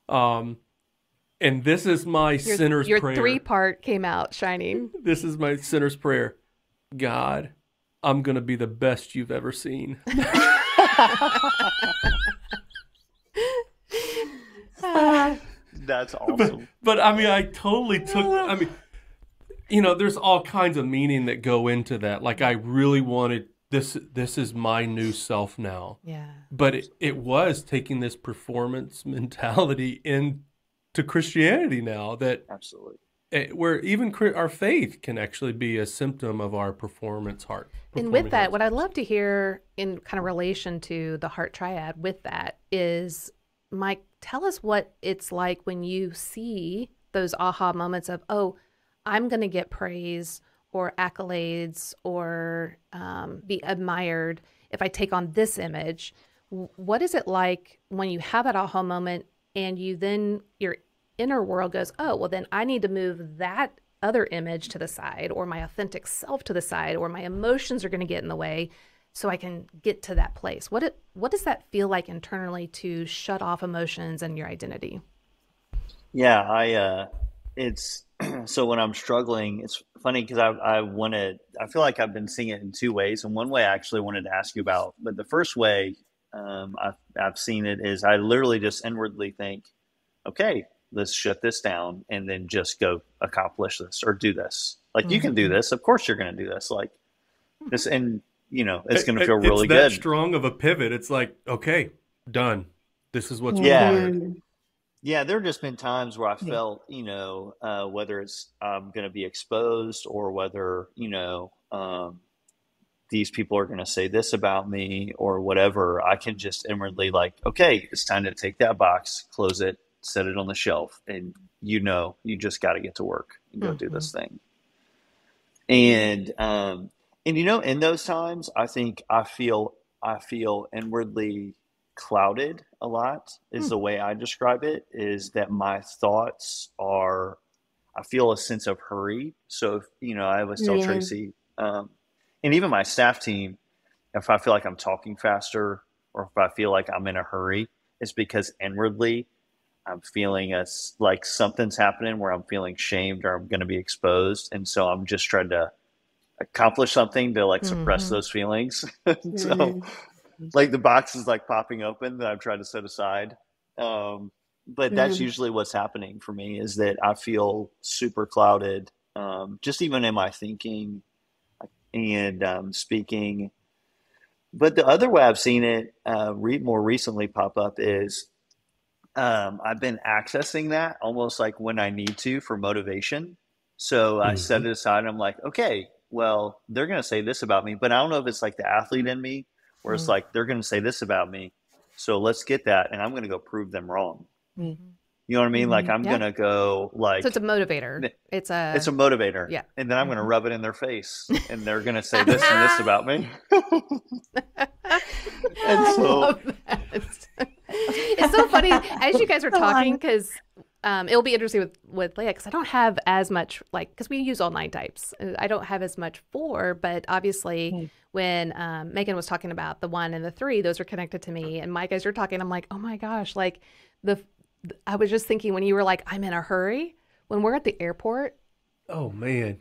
Um, and this is my
Your,
sinner's
your
prayer.
three part came out shining.
This is my sinner's prayer. God, I'm going to be the best you've ever seen.
That's awesome.
But I mean, I totally took. I mean, you know, there's all kinds of meaning that go into that. Like, I really wanted this. This is my new self now.
Yeah.
But it, it was taking this performance mentality into Christianity now. That
Absolutely.
Eh, where even our faith can actually be a symptom of our performance heart.
And with that,
hearts.
what I'd love to hear in kind of relation to the heart triad with that is, Mike, tell us what it's like when you see those aha moments of, oh, I'm going to get praise or accolades or um, be admired if I take on this image. What is it like when you have that aha moment and you then, your inner world goes, oh, well, then I need to move that other image to the side or my authentic self to the side or my emotions are going to get in the way so I can get to that place. What it what does that feel like internally to shut off emotions and your identity?
Yeah, I uh it's so when I'm struggling, it's funny because I I want to I feel like I've been seeing it in two ways, and one way I actually wanted to ask you about, but the first way um, I've I've seen it is I literally just inwardly think, okay, let's shut this down, and then just go accomplish this or do this. Like you can do
Mm-hmm.
this, of course you're going to do this. Like this, and you know it's going to
It-
feel
it's
really
that
good.
strong of a pivot. It's like, okay, done. This is what's
Yeah.
required.
Yeah, there have just been times where I felt, you know, uh, whether it's I'm going to be exposed or whether, you know, um, these people are going to say this about me or whatever, I can just inwardly like, okay, it's time to take that box, close it, set it on the shelf, and you know, you just got to get to work and go do this thing. And um, and you know, in those times, I think I feel I feel inwardly clouded a lot is the way I describe it is that my thoughts are I feel a sense of hurry. So if you know, I always tell
Yeah.
Tracy, um, and even my staff team, if I feel like I'm talking faster or if I feel like I'm in a hurry, it's because inwardly I'm feeling as like something's happening where I'm feeling shamed or I'm going to be exposed, and so I'm just trying to accomplish something to like suppress
Mhm.
those feelings. so
Mhm.
like the box is like popping open that I've tried to set aside. Um, but that's
Mhm.
usually what's happening for me is that I feel super clouded, um, just even in my thinking and um, speaking. But the other way I've seen it uh, re- more recently pop up is um, I've been accessing that almost like when I need to for motivation. So I set it aside and I'm like, okay, well, they're going to say this about me, but I don't know if it's like the athlete in me where it's
Mm.
like they're going to say this about me. So let's get that and I'm going to go prove them wrong.
Mm.
You know what I mean? Like I'm
Yeah.
going to go like
So it's a motivator. It's a
it's a motivator.
yeah.
And then I'm going to rub it in their face and they're going to say this and this about me. and so.
it's so funny as you guys are talking because um, it'll be interesting with with Leah because I don't have as much like because we use all nine types. Uh, I don't have as much four, but obviously
Hmm.
when um, Megan was talking about the one and the three, those are connected to me. And Mike, as you're talking, I'm like, oh my gosh, like the I was just thinking when you were like, I'm in a hurry. When we're at the airport,
Oh man,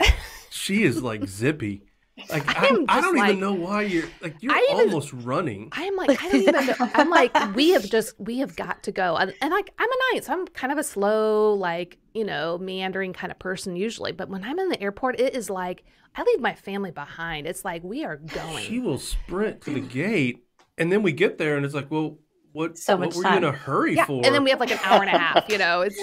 she is like zippy. Like
I
I, I don't
like-
even know why you're like you're
even-
almost running.
I am like, I don't even know. I'm like, we have just, we have got to go. And, and like, I'm a night, so I'm kind of a slow, like, you know, meandering kind of person usually. But when I'm in the airport, it is like, I leave my family behind. It's like, we are going.
She will sprint to the gate, and then we get there, and it's like, well, what?
So
what
much
were you in a hurry
yeah.
for?
And then we have like an hour and a half, you know, it's,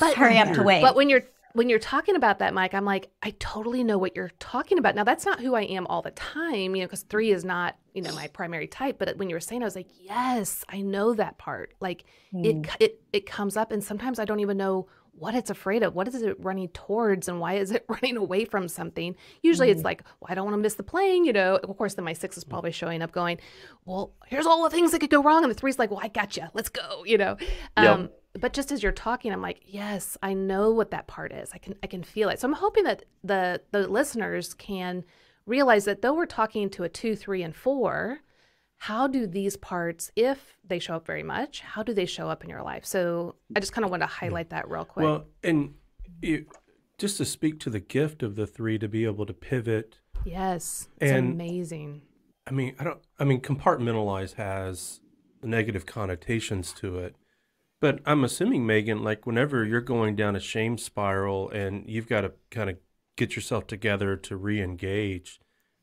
but,
Hurry up to wait.
but when you're, when you're talking about that, Mike, I'm like, I totally know what you're talking about. Now, that's not who I am all the time, you know, because three is not, you know, my primary type. But when you were saying, I was like, yes, I know that part. Like,
Mm.
it, it it comes up, and sometimes I don't even know what it's afraid of. What is it running towards and why is it running away from something? Usually it's like, well, I don't want to miss the plane, you know. Of course, then my six is probably showing up going, well, here's all the things that could go wrong. And the three's like, well, I got you. Let's go, you know. Um, but just as you're talking, I'm like, yes, I know what that part is. I can I can feel it. So I'm hoping that the the listeners can realize that though we're talking to a two, three, and four, how do these parts, if they show up very much, how do they show up in your life? So I just kind of want to highlight that real quick.
Well, and you, just to speak to the gift of the three to be able to pivot.
yes, it's
and-
amazing.
I mean, I don't. I mean, compartmentalize has negative connotations to it, but I'm assuming Megan, like whenever you're going down a shame spiral and you've got to kind of get yourself together to re-engage,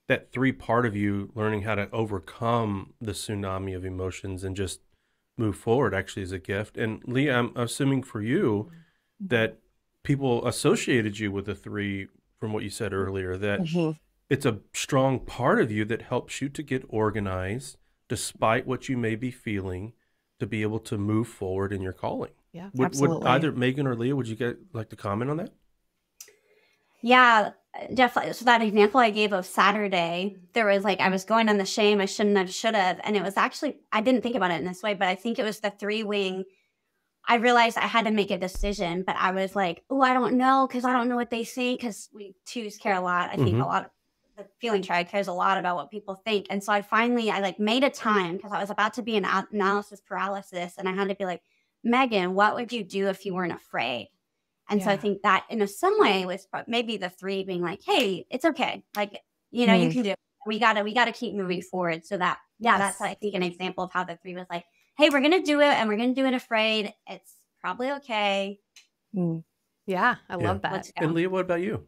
that three part of you learning how to overcome the tsunami of emotions and just move forward actually is a gift. And Leah, I'm assuming for you that people associated you with the three from what you said earlier that
Mhm.
it's a strong part of you that helps you to get organized despite what you may be feeling to be able to move forward in your calling.
Yeah.
Would, would
Absolutely.
either Megan or Leah, would you get like to comment on that?
Yeah, definitely. So that example I gave of Saturday, there was like I was going on the shame I shouldn't have, should have, and it was actually I didn't think about it in this way, but I think it was the three wing. I realized I had to make a decision, but I was like, oh, I don't know because I don't know what they think because we twos care a lot. I think
Mhm.
a lot. The feeling triad cares a lot about what people think, and so I finally I like made a time because I was about to be an analysis paralysis, and I had to be like, Megan, what would you do if you weren't afraid? And so I think that in a, some way was maybe the three being like, hey, it's okay. Like, you know, you
Mm.
can do it. We gotta, we gotta keep moving forward. So that, yeah, that's I think an example of how the three was like, hey, we're gonna do it and we're gonna do it afraid. It's probably okay.
Mm.
Yeah, I
Yeah.
love that.
And Leah, what about you?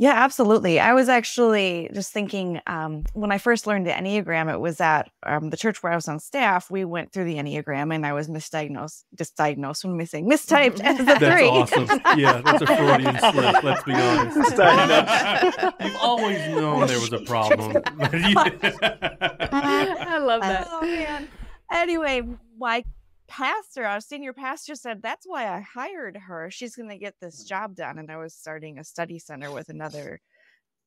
Yeah, absolutely. I was actually just thinking um, when I first learned the Enneagram, it was at um, the church where I was on staff. We went through the Enneagram and I was misdiagnosed, misdiagnosed, what am I saying? Mistyped as a
That's
three.
awesome. Yeah, that's a Freudian slip. Let's be honest. You've always known there was a problem.
I love that.
Oh man. Anyway, my pastor, our senior pastor said that's why I hired her. She's going to get this job done. And I was starting a study center with another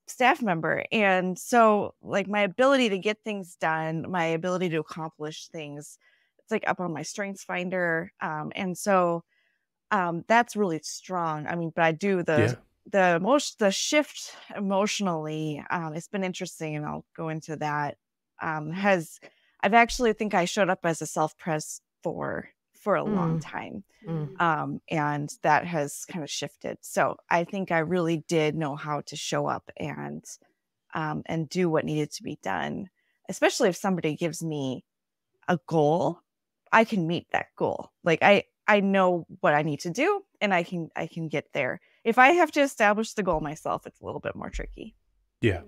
staff member. And so, like, my ability to get things done, my ability to accomplish things, it's like up on my strengths finder. Um, and so, um, that's really strong. I mean, but I do the
Yeah.
the most the shift emotionally um it's been interesting and i'll go into that um has i've actually think i showed up as a self-pres for for a long time
Mm.
um and that has kind of shifted so i think i really did know how to show up and um and do what needed to be done especially if somebody gives me a goal i can meet that goal like i i know what i need to do and i can i can get there if i have to establish the goal myself it's a little bit more tricky
yeah.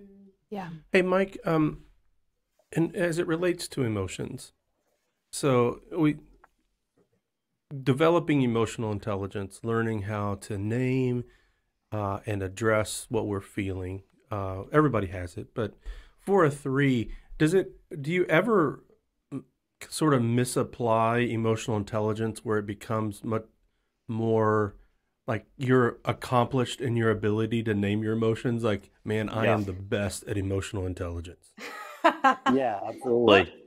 Yeah.
Hey, Mike, um, and as it relates to emotions, so we developing emotional intelligence, learning how to name uh, and address what we're feeling. Uh, everybody has it, but for a three, does it? Do you ever sort of misapply emotional intelligence where it becomes much more? Like you're accomplished in your ability to name your emotions. Like, man, I
Yeah.
am the best at emotional intelligence.
Yeah, absolutely.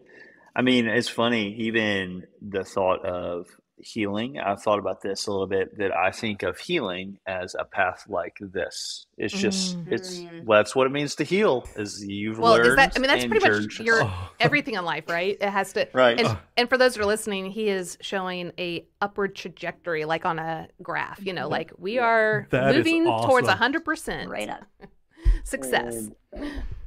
I mean, it's funny, even the thought of healing. I've thought about this a little bit that I think of healing as a path like this. It's just,
Mm.
it's, well, that's what it means to heal, is you've
Well, is
learned.
that? I mean, that's
and
pretty
you're
much
just-
your
Oh.
everything in life, right? It has to.
Right.
And,
Ugh.
and for those who are listening, he is showing a upward trajectory, like on a graph. You know, like we are
That is
moving towards
awesome.
hundred percent
right up.
success.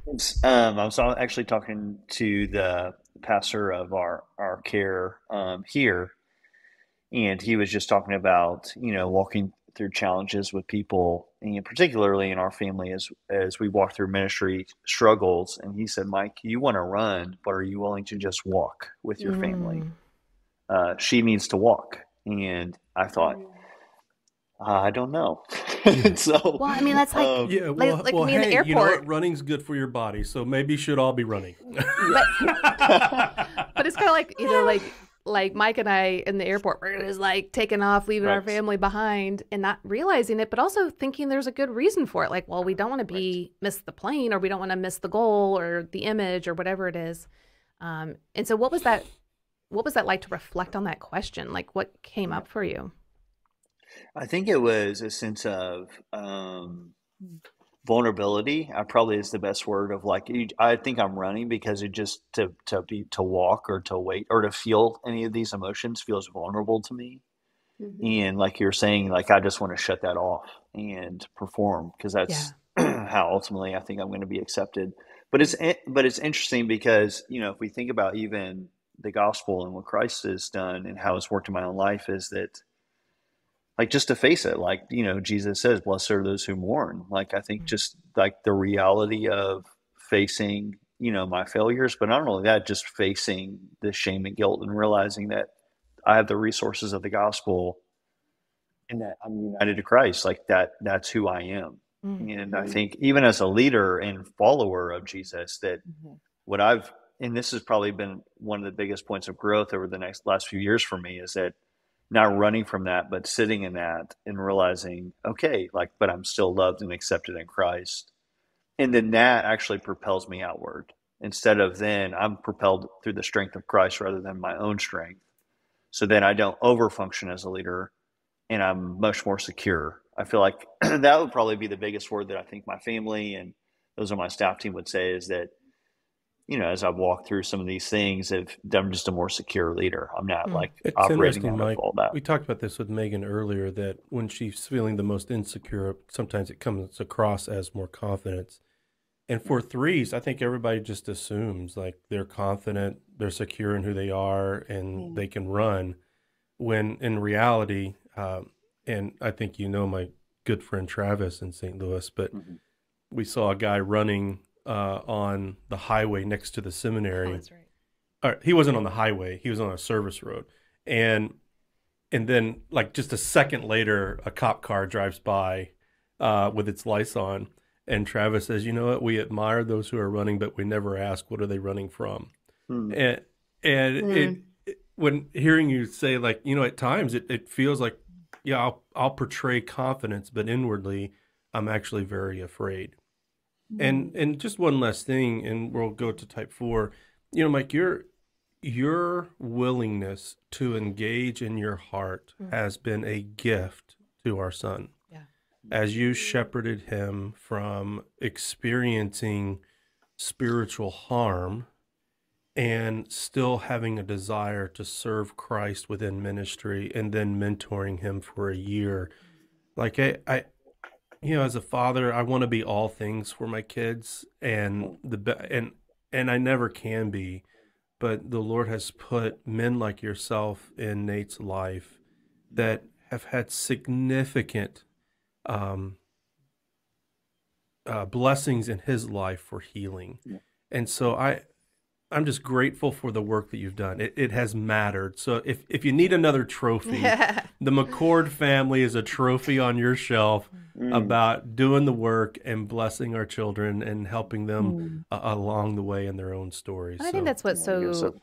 Um, I was actually talking to the pastor of our our care um, here, and he was just talking about you know walking through challenges with people, and particularly in our family as as we walk through ministry struggles. And he said, "Mike, you want to run, but are you willing to just walk with your family?"
Mm.
Uh, she needs to walk, and I thought, I don't know. so,
Well, I mean, that's like-
um,
Yeah, well,
like
well
me in the
hey, you know what?
airport.
Running's good for your body, so maybe you should all be running.
But it's kind of like you know like like Mike and I in the airport, we're just like taking off, leaving our family behind and not realizing it, but also thinking there's a good reason for it. Like, well, we don't want to be miss the plane or we don't want to miss the goal or the image or whatever it is. Um, and so what was that what was that like to reflect on that question? Like what came up for you?
I think it was a sense of um, vulnerability. I probably is the best word of like I think I'm running because it just to to be to walk or to wait or to feel any of these emotions feels vulnerable to me.
Mhm.
And like you're saying, like I just want to shut that off and perform because that's how ultimately I think I'm going to be accepted. But it's but it's interesting because you know if we think about even the gospel and what Christ has done and how it's worked in my own life is that like just to face it like you know jesus says blessed are those who mourn like i think
Mhm.
just like the reality of facing you know my failures but not only that just facing the shame and guilt and realizing that i have the resources of the gospel and that i'm united to christ like that that's who i am
Mm.
and i
Mhm.
think even as a leader and follower of jesus that
Mhm.
what I've and this has probably been one of the biggest points of growth over the next last few years for me is that not running from that, but sitting in that and realizing, okay, like, but I'm still loved and accepted in Christ. And then that actually propels me outward instead of then I'm propelled through the strength of Christ rather than my own strength. So then I don't overfunction as a leader and I'm much more secure. I feel like that would probably be the biggest word that I think my family and those on my staff team would say is that you know, as I've walked through some of these things, if I'm just a more secure leader. I'm not
Mm.
like
It's
operating
interesting,
out
Mike.
of all that.
We talked about this with Megan earlier that when she's feeling the most insecure, sometimes it comes across as more confidence. And for threes, I think everybody just assumes like they're confident, they're secure in who they are, and
Mm.
they can run. When in reality, um, and I think you know my good friend Travis in St. Louis, but
Mhm.
we saw a guy running uh, on the highway next to the seminary.
Oh, that's right.
or he wasn't on the highway. He was on a service road. And and then like just a second later a cop car drives by uh, with its lights on and travis says you know what? We admire those who are running but we never ask what are they running from?
Hmm.
and and it, it when hearing you say like you know at times it, it feels like yeah I'll, I'll portray confidence but inwardly i'm actually very afraid and and just one last thing, and we'll go to type four. You know, Mike, your your willingness to engage in your heart
Mm.
has been a gift to our son.
Yeah.
As you shepherded him from experiencing spiritual harm and still having a desire to serve Christ within ministry and then mentoring him for a year. Like I, I you know, as a father, I want to be all things for my kids, and the and and I never can be, but the Lord has put men like yourself in Nate's life that have had significant um, uh, blessings in his life for healing,
Yeah.
and so I. I'm just grateful for the work that you've done. It, it has mattered. So if, if you need another trophy, the McCord family is a trophy on your shelf
Mm.
about doing the work and blessing our children and helping them
Mm.
uh, along the way in their own stories.
And I think that's what's
Yeah,
so,
so.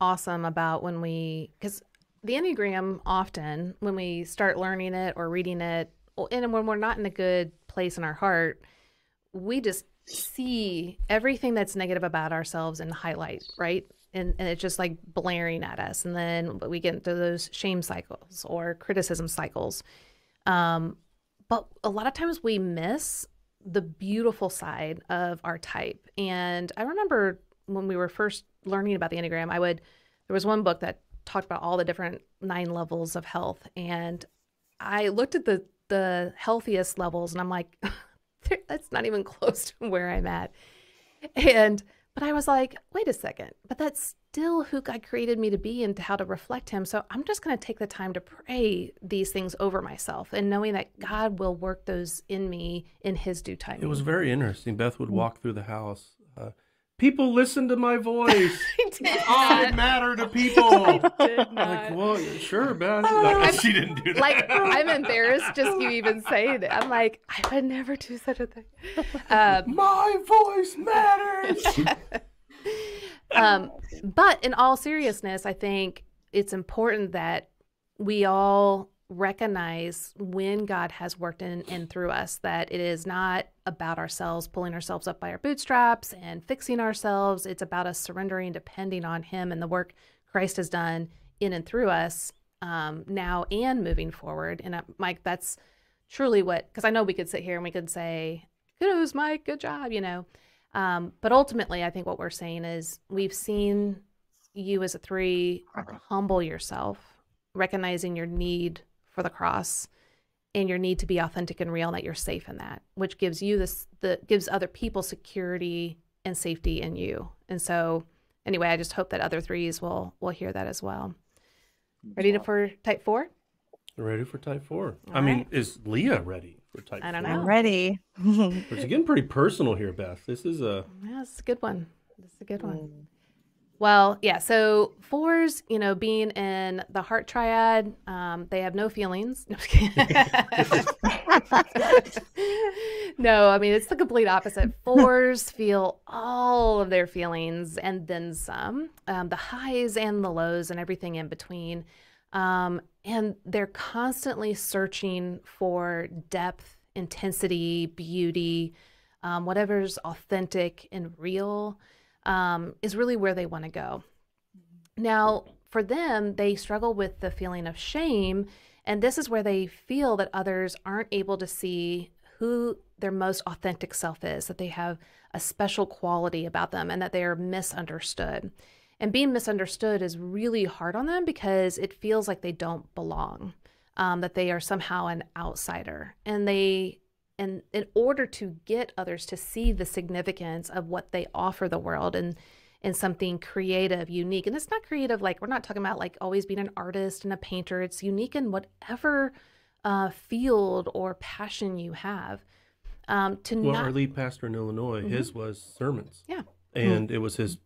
awesome about when we, because the Enneagram often, when we start learning it or reading it, and when we're not in a good place in our heart, we just see everything that's negative about ourselves and highlight, right? And, and it's just like blaring at us. And then we get into those shame cycles or criticism cycles. Um, but a lot of times we miss the beautiful side of our type. And I remember when we were first learning about the Enneagram, I would, there was one book that talked about all the different nine levels of health. And I looked at the, the healthiest levels and I'm like, that's not even close to where I'm at. And, but I was like, wait a second, but that's still who God created me to be and how to reflect Him. So I'm just going to take the time to pray these things over myself and knowing that God will work those in me in His due time.
It was very interesting. Beth would walk through the house. Uh, people listen to my voice.
I did
I
not.
matter to people.
did
like,
not.
well, sure, Beth. Like,
I'm-
she didn't do that.
Like I'm embarrassed just you even saying it. I'm like I would never do such a thing. Um,
my voice matters.
um, but in all seriousness, I think it's important that we all recognize when God has worked in and through us that it is not about ourselves pulling ourselves up by our bootstraps and fixing ourselves. It's about us surrendering, depending on Him and the work Christ has done in and through us um, now and moving forward. And uh, Mike, that's truly what, because I know we could sit here and we could say, kudos, Mike, good job, you know. Um, but ultimately, I think what we're saying is we've seen you as a three humble yourself, recognizing your need for the cross and your need to be authentic and real and that you're safe in that which gives you this the gives other people security and safety in you and so anyway i just hope that other threes will will hear that as well ready to, for type four
Ready for type four.
All
I mean,
right.
is Leah ready for type
I don't
four?
know.
I'm ready.
It's getting pretty personal here, Beth. This is a
yeah it's a good one this is a good one
Mm.
Well, yeah. So fours, you know, being in the heart triad, um, they have no feelings. No, no, I mean it's the complete opposite. Fours feel all of their feelings and then some, um, the highs and the lows and everything in between. Um, and they're constantly searching for depth, intensity, beauty, um, whatever's authentic and real um, is really where they want to go. Now, for them, they struggle with the feeling of shame. And this is where they feel that others aren't able to see who their most authentic self is, that they have a special quality about them, and that they are misunderstood. And being misunderstood is really hard on them because it feels like they don't belong, um, that they are somehow an outsider. And they and in order to get others to see the significance of what they offer the world and and something creative unique and it's not creative like we're not talking about like always being an artist and a painter it's unique in whatever uh, field or passion you have um, to
well,
not
our lead pastor in Illinois. His was sermons.
Yeah.
and it was his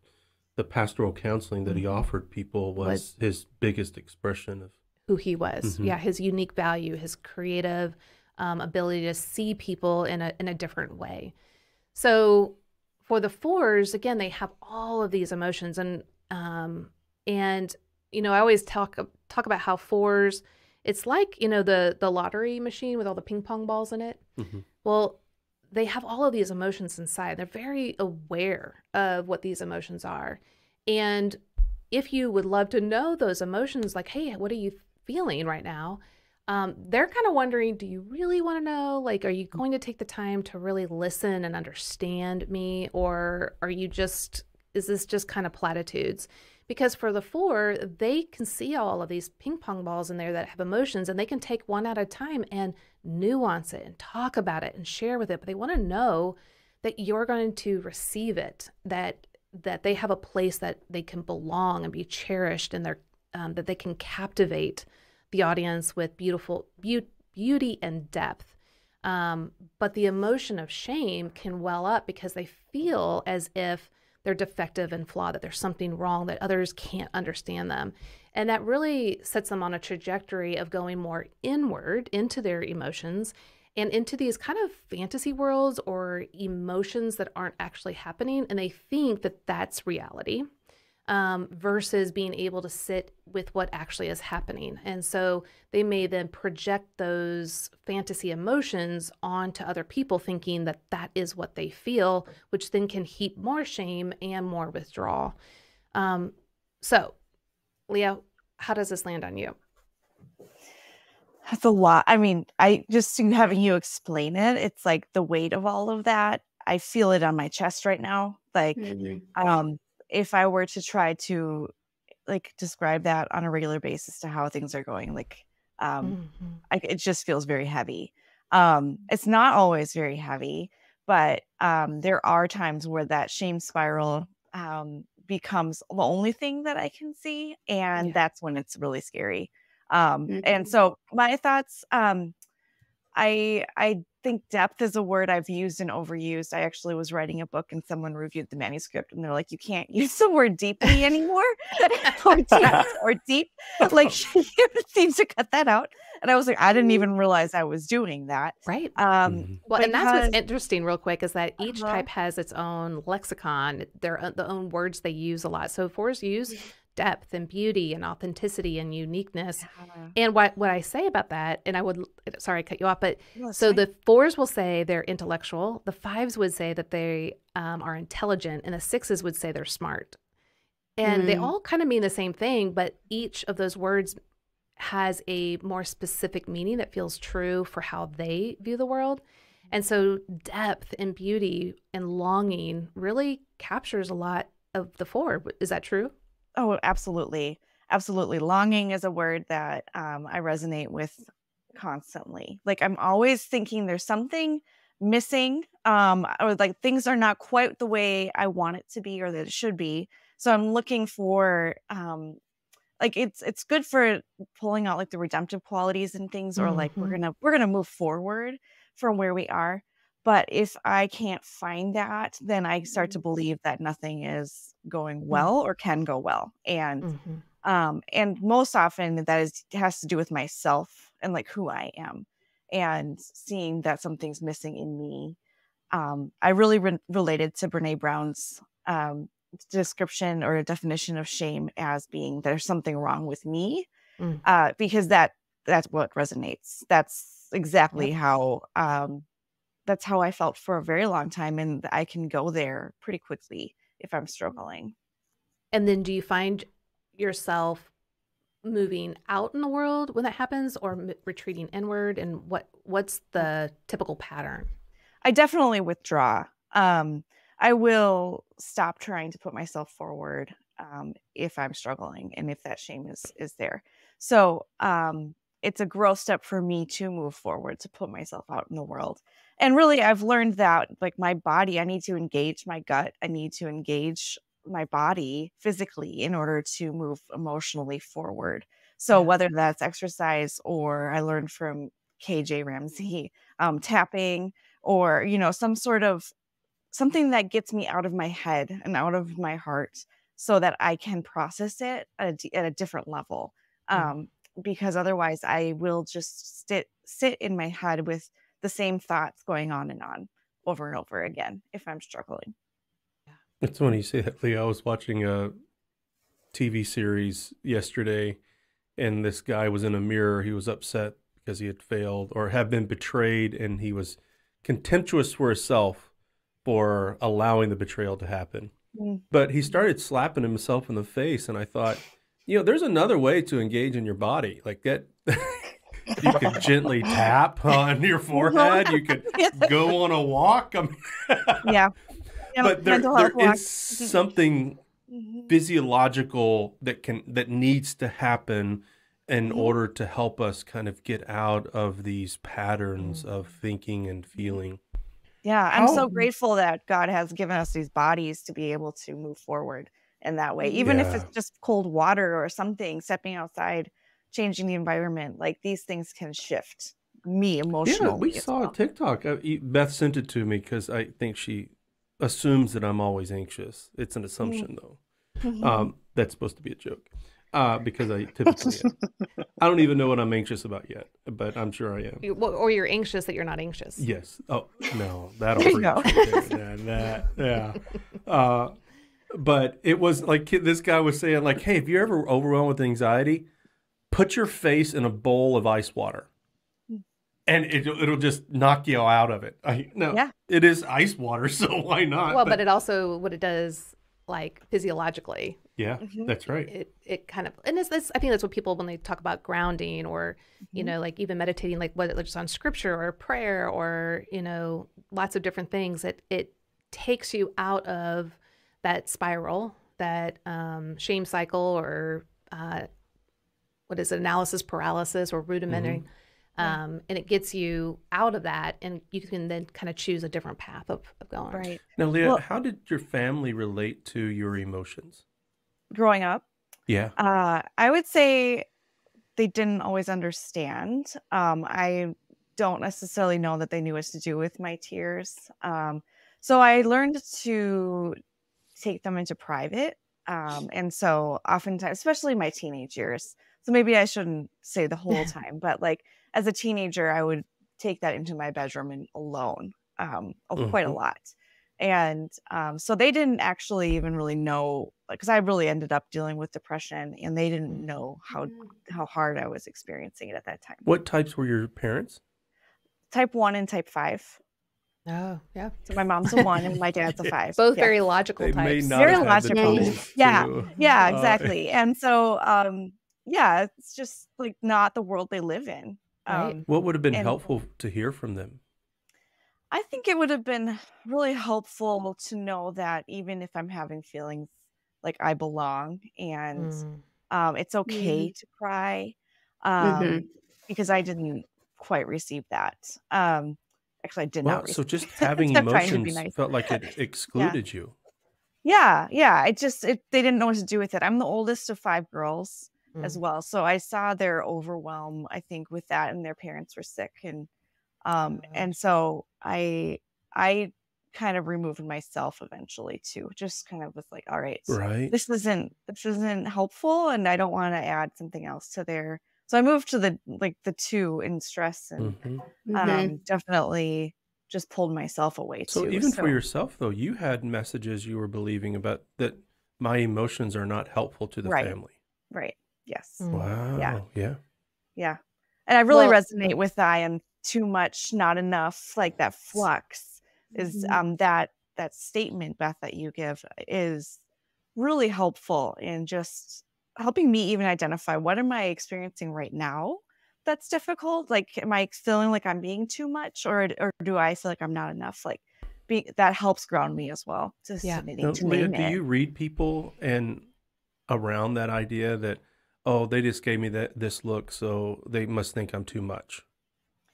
the pastoral counseling that he offered people was,
Was-
his biggest expression of
who he was.
Mhm.
Yeah, his unique value, his creative um, ability to see people in a in a different way. So for the fours, again, they have all of these emotions, and um, and you know, I always talk talk about how fours. It's like you know the the lottery machine with all the ping pong balls in it.
Mhm.
Well, they have all of these emotions inside. They're very aware of what these emotions are, and if you would love to know those emotions, like, hey, what are you feeling right now? Um, they're kind of wondering, do you really want to know? Like, are you going to take the time to really listen and understand me? Or are you just, is this just kind of platitudes? Because for the four, they can see all of these ping pong balls in there that have emotions and they can take one at a time and nuance it and talk about it and share with it. But they want to know that you're going to receive it, that that they have a place that they can belong and be cherished and they're um, that they can captivate the audience with beautiful beau- beauty and depth. Um, but the emotion of shame can well up because they feel as if they're defective and flawed that there's something wrong that others can't understand them. And that really sets them on a trajectory of going more inward into their emotions and into these kind of fantasy worlds or emotions that aren't actually happening and they think that that's reality um, versus being able to sit with what actually is happening and so they may then project those fantasy emotions onto other people thinking that that is what they feel which then can heap more shame and more withdrawal um, so leah how does this land on you
That's a lot. I mean, I just having you explain it, it's like the weight of all of that. I feel it on my chest right now. Like, um, if I were to try to like describe that on a regular basis to how things are going, like, um,
Mhm.
I, it just feels very heavy. Um, it's not always very heavy, but um, there are times where that shame spiral um, becomes the only thing that I can see, and
Yeah.
that's when it's really scary. Um, And
Mhm.
so my thoughts, um, I I think depth is a word I've used and overused. I actually was writing a book and someone reviewed the manuscript and they're like, you can't use the word deeply anymore or deep or deep. Like it seems to cut that out. And I was like, I didn't even realize I was doing that.
right
Um,
Mhm.
Well, and that's what's interesting, real quick, is that each
Uh-huh.
type has its own lexicon, their own- the own words they use a lot. So fours use depth and beauty and authenticity and uniqueness. Yeah. And what what I say about that, and I would sorry I cut you off, but no, so fine. the fours will say they're intellectual, the fives would say that they um, are intelligent, and the sixes would say they're smart. And mm-hmm. they all kind of mean the same thing, but each of those words has a more specific meaning that feels true for how they view the world. And so depth and beauty and longing really captures a lot of the four. Is that true?
Oh, absolutely. Absolutely. Longing is a word that um, I resonate with constantly. Like I'm always thinking there's something missing um, or like things are not quite the way I want it to be or that it should be. So I'm looking for um, like it's it's good for pulling out like the redemptive qualities and things or like mm-hmm. we're gonna we're gonna move forward from where we are but if i can't find that then i start to mm-hmm. believe that nothing is going mm. well or can go well and mm-hmm. um and most often that is has to do with myself and like who i am and seeing that something's missing in me um i really re- related to brene brown's um description or definition of shame as being there's something wrong with me mm. uh, because that that's what resonates that's exactly how um, that's how i felt for a very long time and i can go there pretty quickly if i'm struggling.
And then do you find yourself moving out in the world when that happens or m- retreating inward? And what what's the typical pattern?
I definitely withdraw. Um I will stop trying to put myself forward um, if I'm struggling and if that shame is is there. So um, it's a growth step for me to move forward to put myself out in the world. And really, I've learned that like my body, I need to engage my gut. I need to engage my body physically in order to move emotionally forward. So whether that's exercise or I learned from KJ Ramsey um, tapping or you know some sort of something that gets me out of my head and out of my heart so that I can process it at a, at a different level. Mm. Um, because otherwise, I will just sit sit in my head with the same thoughts going on and on over and over again if I'm struggling.
It's funny you say that, Leah. I was watching a TV series yesterday, and this guy was in a mirror. He was upset because he had failed or had been betrayed, and he was contemptuous for himself for allowing the betrayal to happen. Mm. But he started slapping himself in the face, and I thought, you know, there's another way to engage in your body. Like that, you could gently tap on your forehead. You could go on a walk. I mean,
yeah.
yeah. But there, there is something mm-hmm. physiological that can that needs to happen in mm-hmm. order to help us kind of get out of these patterns mm-hmm. of thinking and feeling.
Yeah, I'm so grateful that God has given us these bodies to be able to move forward in that way. Even if it's just cold water or something, stepping outside, changing the environment, like these things can shift me emotionally.
Yeah, we saw well. a TikTok. Uh, Beth sent it to me because I think she assumes that I'm always anxious. It's an mm. assumption, though. Um, that's supposed to be a joke uh, because I typically am. I don't even know what I'm anxious about yet, but I'm sure I am.
You, or you're anxious that you're not anxious.
Yes. Oh no, that'll freak yeah, that, yeah. Uh, but it was like this guy was saying, like, hey, if you're ever overwhelmed with anxiety, put your face in a bowl of ice water. And it, it'll just knock you out of it. I, no, yeah. it is ice water, so why not?
Well, but, but it also what it does, like physiologically,
yeah, mm-hmm. that's right.
It it kind of and it's this. I think that's what people when they talk about grounding or mm-hmm. you know like even meditating, like whether it's on scripture or prayer or you know lots of different things. It it takes you out of that spiral, that um, shame cycle, or uh, what is it, analysis paralysis or rudimentary. Mm-hmm. Um, and it gets you out of that, and you can then kind of choose a different path of, of going.
Right.
Now, Leah, well, how did your family relate to your emotions?
growing up.
Yeah.
Uh, I would say they didn't always understand. Um, I don't necessarily know that they knew what to do with my tears. Um, so I learned to take them into private. Um, and so oftentimes, especially my teenage years, so maybe I shouldn't say the whole time, but like as a teenager, I would take that into my bedroom and alone um, mm-hmm. quite a mm-hmm. lot. and um, so they didn't actually even really know because i really ended up dealing with depression and they didn't know how
Mm.
how hard i was experiencing it at that time
What types were your parents?
type 1 and type 5
Oh, yeah.
so my mom's a 1 and my dad's a 5
Both
Yeah.
very logical
They
types.
may not
Very
have had the
logical.
tools
Yeah,
to,
yeah
uh,
exactly and so um yeah it's just like not the world they live in
Right.
um
What would have been
And-
helpful to hear from them?
I think it would have been really helpful to know that even if I'm having feelings like I belong and
Mm.
um, it's okay to cry um,
Mhm.
because I didn't quite receive that. Um, actually, I did
Wow,
not.
so just having
I'm trying to be
emotions
nice.
felt like it excluded you.
Yeah, yeah. It just it, they didn't know what to do with it. I'm the oldest of five girls as
Mm.
well, so I saw their overwhelm. I think with that, and their parents were sick, and um,
Oh.
and so I I kind of removed myself eventually too. Just kind of was like, all right,
Right.
this isn't this isn't helpful, and I don't want to add something else to their. So I moved to the like the two in stress and
Mhm.
Mhm.
um, definitely just pulled myself away
So
too.
even
so,
for yourself though, you had messages you were believing about that my emotions are not helpful to the
Right.
family.
right, yes.
Mm.
Wow.
Yeah.
Yeah.
Yeah. And I really
Well-
resonate with I am too much, not enough, like that flux is
Mhm.
um that that statement, Beth, that you give is really helpful in just helping me even identify what am I experiencing right now that's difficult? Like am I feeling like I'm being too much or or do I feel like I'm not enough? Like be, that helps ground me as well to,
Yeah.
Now,
to
Leah, do
it.
you read people and around that idea that oh they just gave me that this look so they must think I'm too much,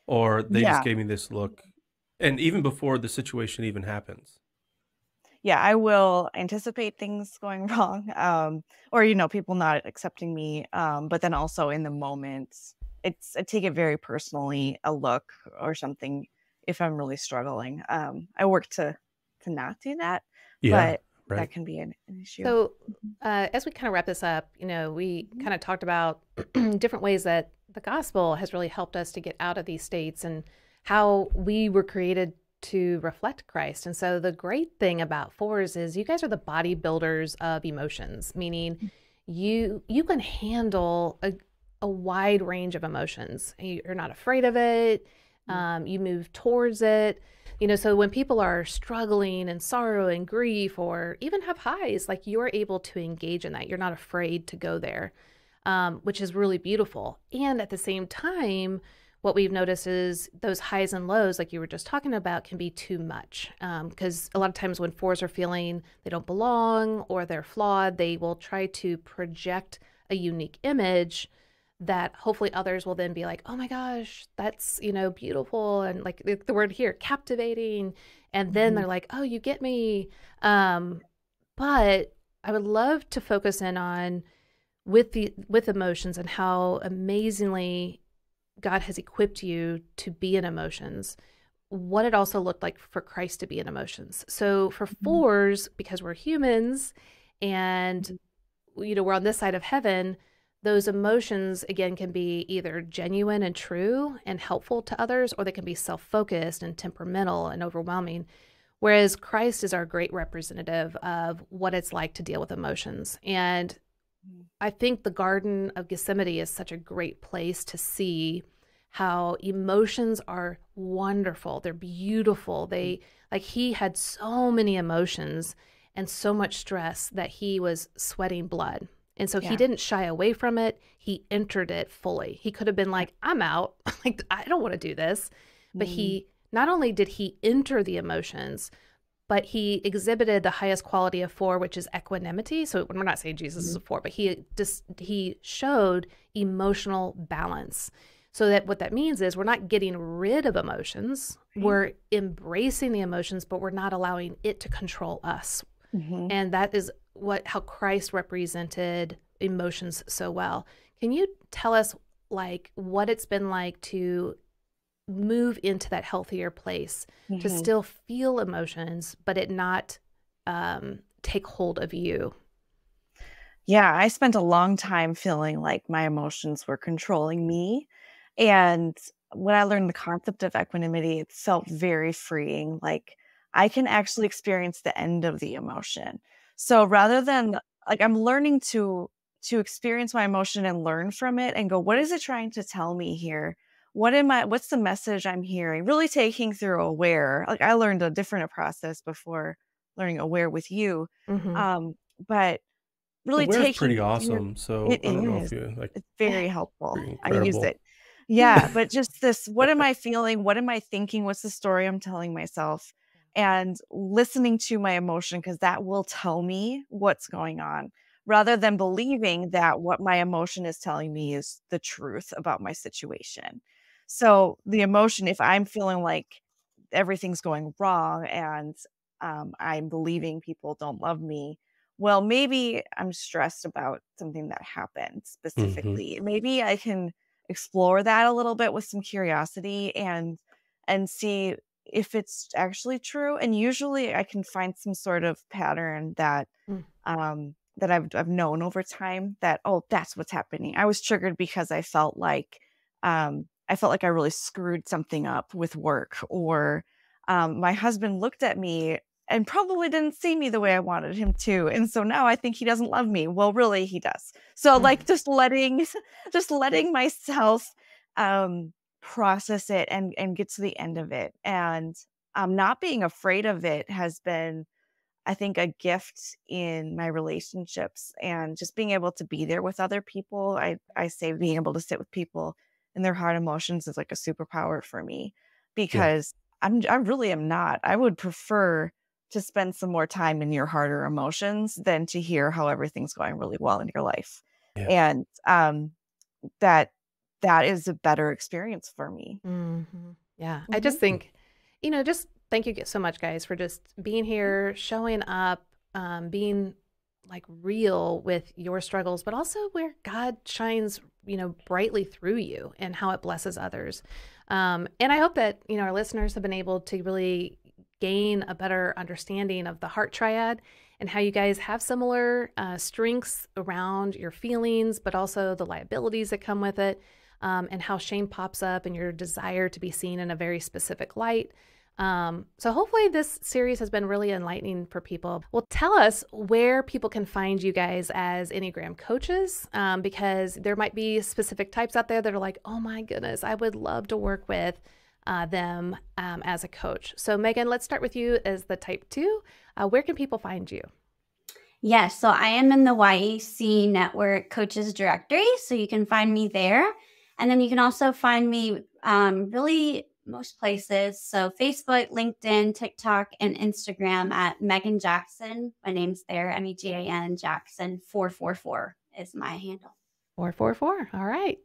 or they
Yeah.
just gave me this look, and even before the situation even happens.
Yeah, I will anticipate things going wrong, um, or you know, people not accepting me. Um, but then also in the moment, it's I take it very personally, a look or something. If I'm really struggling, um, I work to to not do that,
Yeah.
but
right.
that can be an, an issue.
So, uh, as we kind of wrap this up, you know, we kind of talked about different ways that the gospel has really helped us to get out of these states and how we were created to reflect Christ. And so, the great thing about fours is you guys are the bodybuilders of emotions, meaning you you can handle a, a wide range of emotions. You're not afraid of it. Um, you move towards it you know so when people are struggling and sorrow and grief or even have highs like you're able to engage in that you're not afraid to go there um, which is really beautiful and at the same time what we've noticed is those highs and lows like you were just talking about can be too much because a lot of times when fours are feeling they don't belong or they're flawed they will try to project a unique image that hopefully others will then be like, oh my gosh, that's, you know, beautiful. And like the, the word here, captivating. And then
Mhm.
they're like, oh, you get me. Um, but I would love to focus in on with the with emotions and how amazingly God has equipped you to be in emotions. What it also looked like for Christ to be in emotions. So for mm-hmm. fours, because we're humans and mm-hmm. you know we're on this side of heaven, those emotions again can be either genuine and true and helpful to others or they can be self-focused and temperamental and overwhelming whereas christ is our great representative of what it's like to deal with emotions and i think the garden of gethsemane is such a great place to see how emotions are wonderful they're beautiful they like he had so many emotions and so much stress that he was sweating blood and so he didn't shy away from it. He entered it fully. He could have been like, I'm out. like, I don't want to do this. But he mm. not only did he enter the emotions, but he exhibited the highest quality of four, which is equanimity. So we're not saying Jesus is a four, but he just he showed emotional balance. So that what that means is we're not getting rid of emotions.
Right.
We're embracing the emotions, but we're not allowing it to control us
Mhm.
and that is what how Christ represented emotions so well. Can you tell us like what it's been like to move into that healthier place to
Mhm.
still feel emotions but it not um, take hold of you?
Yeah, I spent a long time feeling like my emotions were controlling me. And when I learned the concept of equanimity, it felt very freeing. Like I can actually experience the end of the emotion. So rather than like I'm learning to to experience my emotion and learn from it and go, what is it trying to tell me here? What am I what's the message I'm hearing? Really taking through aware. Like I learned a different process before learning aware with you. Mm-hmm. Um, but really
Aware's
taking
pretty awesome. So
it
I don't
is.
know if you like
it's very helpful. I use it. Yeah, but just this what am I feeling? What am I thinking? What's the story I'm telling myself? And listening to my emotion because that will tell me what's going on rather than believing that what my emotion is telling me is the truth about my situation. So the emotion, if I'm feeling like everything's going wrong and um, I'm believing people don't love me, well, maybe I'm stressed about something that happened specifically. Maybe I can explore that a little bit with some curiosity and and see if it's actually true. And usually, I can find some sort of pattern that
Mm.
um, that I've I've known over time that oh, that's what's happening. I was triggered because I felt like um, I felt like I really screwed something up with work, or um, my husband looked at me and probably didn't see me the way I wanted him to. And so now I think he doesn't love me. Well, really he does. So
Mm.
like just letting just letting myself um process it and and get to the end of it. And um not being afraid of it has been I think a gift in my relationships and just being able to be there with other people. I I say being able to sit with people and their hard emotions is like a superpower for me because I'm I really am not. I would prefer to spend some more time in your harder emotions than to hear how everything's going really well in your life.
Yeah.
And um that that is a better experience for me.
Mhm. Yeah, I just think, you know, just thank you so much, guys, for just being here, showing up, um, being like real with your struggles, but also where God shines, you know, brightly through you and how it blesses others. Um, and I hope that, you know, our listeners have been able to really gain a better understanding of the heart triad and how you guys have similar uh, strengths around your feelings, but also the liabilities that come with it, um, and how shame pops up and your desire to be seen in a very specific light. Um, so hopefully this series has been really enlightening for people. Well, tell us where people can find you guys as Enneagram coaches, um, because there might be specific types out there that are like, oh my goodness, I would love to work with uh, them um, as a coach. So Megan, let's start with you as the type two. Uh, where can people find you?
Yes, so I am in the YEC Network Coaches Directory, so you can find me there. And then you can also find me um, really most places. So Facebook, LinkedIn, TikTok, and Instagram at Megan Jackson. My name's there, M E G A N Jackson 444 is my handle.
444. All right.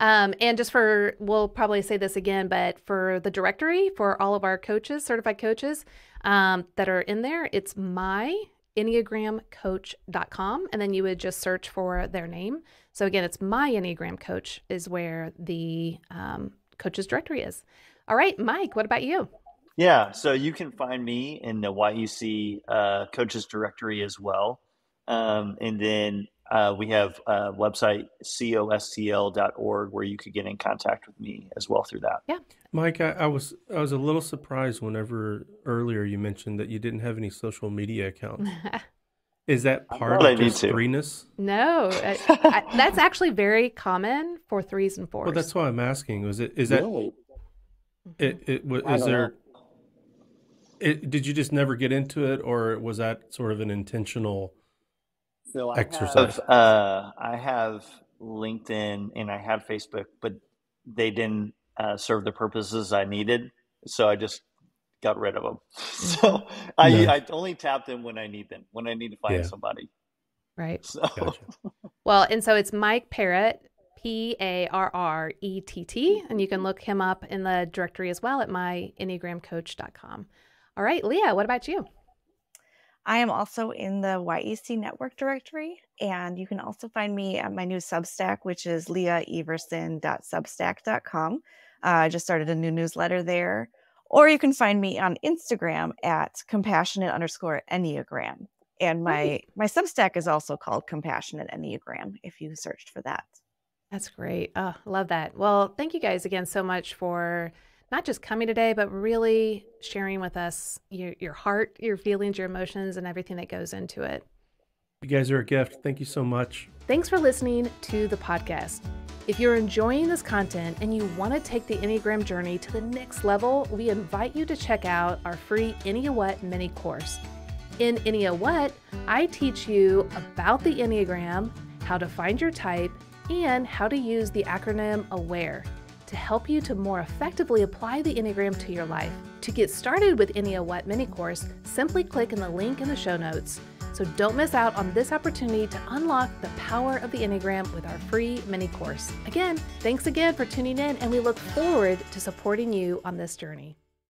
Um, and just for, we'll probably say this again, but for the directory for all of our coaches, certified coaches um, that are in there, it's my enneagramcoach.com and then you would just search for their name so again it's my enneagram coach is where the um, coaches directory is all right mike what about you
Yeah, so you can find me in the YEC uh, coaches directory as well. Um, and then uh, we have a website, costl.org, where you could get in contact with me as well through that. Yeah.
Mike, I, I was I was a little surprised whenever earlier you mentioned that you didn't have any social media accounts. Is that part of
need
just threeness?
no I, I, that's actually very common for threes and fours
Well, that's why I'm asking. Was it is that
Really?
It? It wa-
I
is
don't
there? It, did you just never get into it, or was that sort of an intentional?
So I
Exercise.
have, uh, I have LinkedIn and I have Facebook, but they didn't uh, serve the purposes I needed, so I just got rid of them. So I,
Nice.
I only tap them when I need them, when I need to find
Yeah.
somebody.
right
So
Gotcha.
Well, and so it's Mike Parrett, P A R R E T T, and you can look him up in the directory as well at myenneagramcoach.com. All right, Leah, what about you?
I am also in the YEC network directory, and you can also find me at my new Substack, which is leaheverson.substack.com. Uh, I just started a new newsletter there. Or you can find me on Instagram at compassionate underscore Enneagram. And my my Substack is also called Compassionate Enneagram if you searched for that.
That's great. Oh, love that. Well, thank you guys again so much for not just coming today, but really sharing with us your, your heart, your feelings, your emotions, and everything that goes into it.
You guys are a gift. Thank you so much.
Thanks for listening to the podcast. If you're enjoying this content and you want to take the Enneagram journey to the next level, we invite you to check out our free Ennea What mini course. In Ennea What, I teach you about the Enneagram, how to find your type, and how to use the acronym AWARE to help you to more effectively apply the Enneagram to your life. To get started with Ennea What mini course, simply click in the link in the show notes. So don't miss out on this opportunity to unlock the power of the Enneagram with our free mini course. Again, thanks again for tuning in, and we look forward to supporting you on this journey.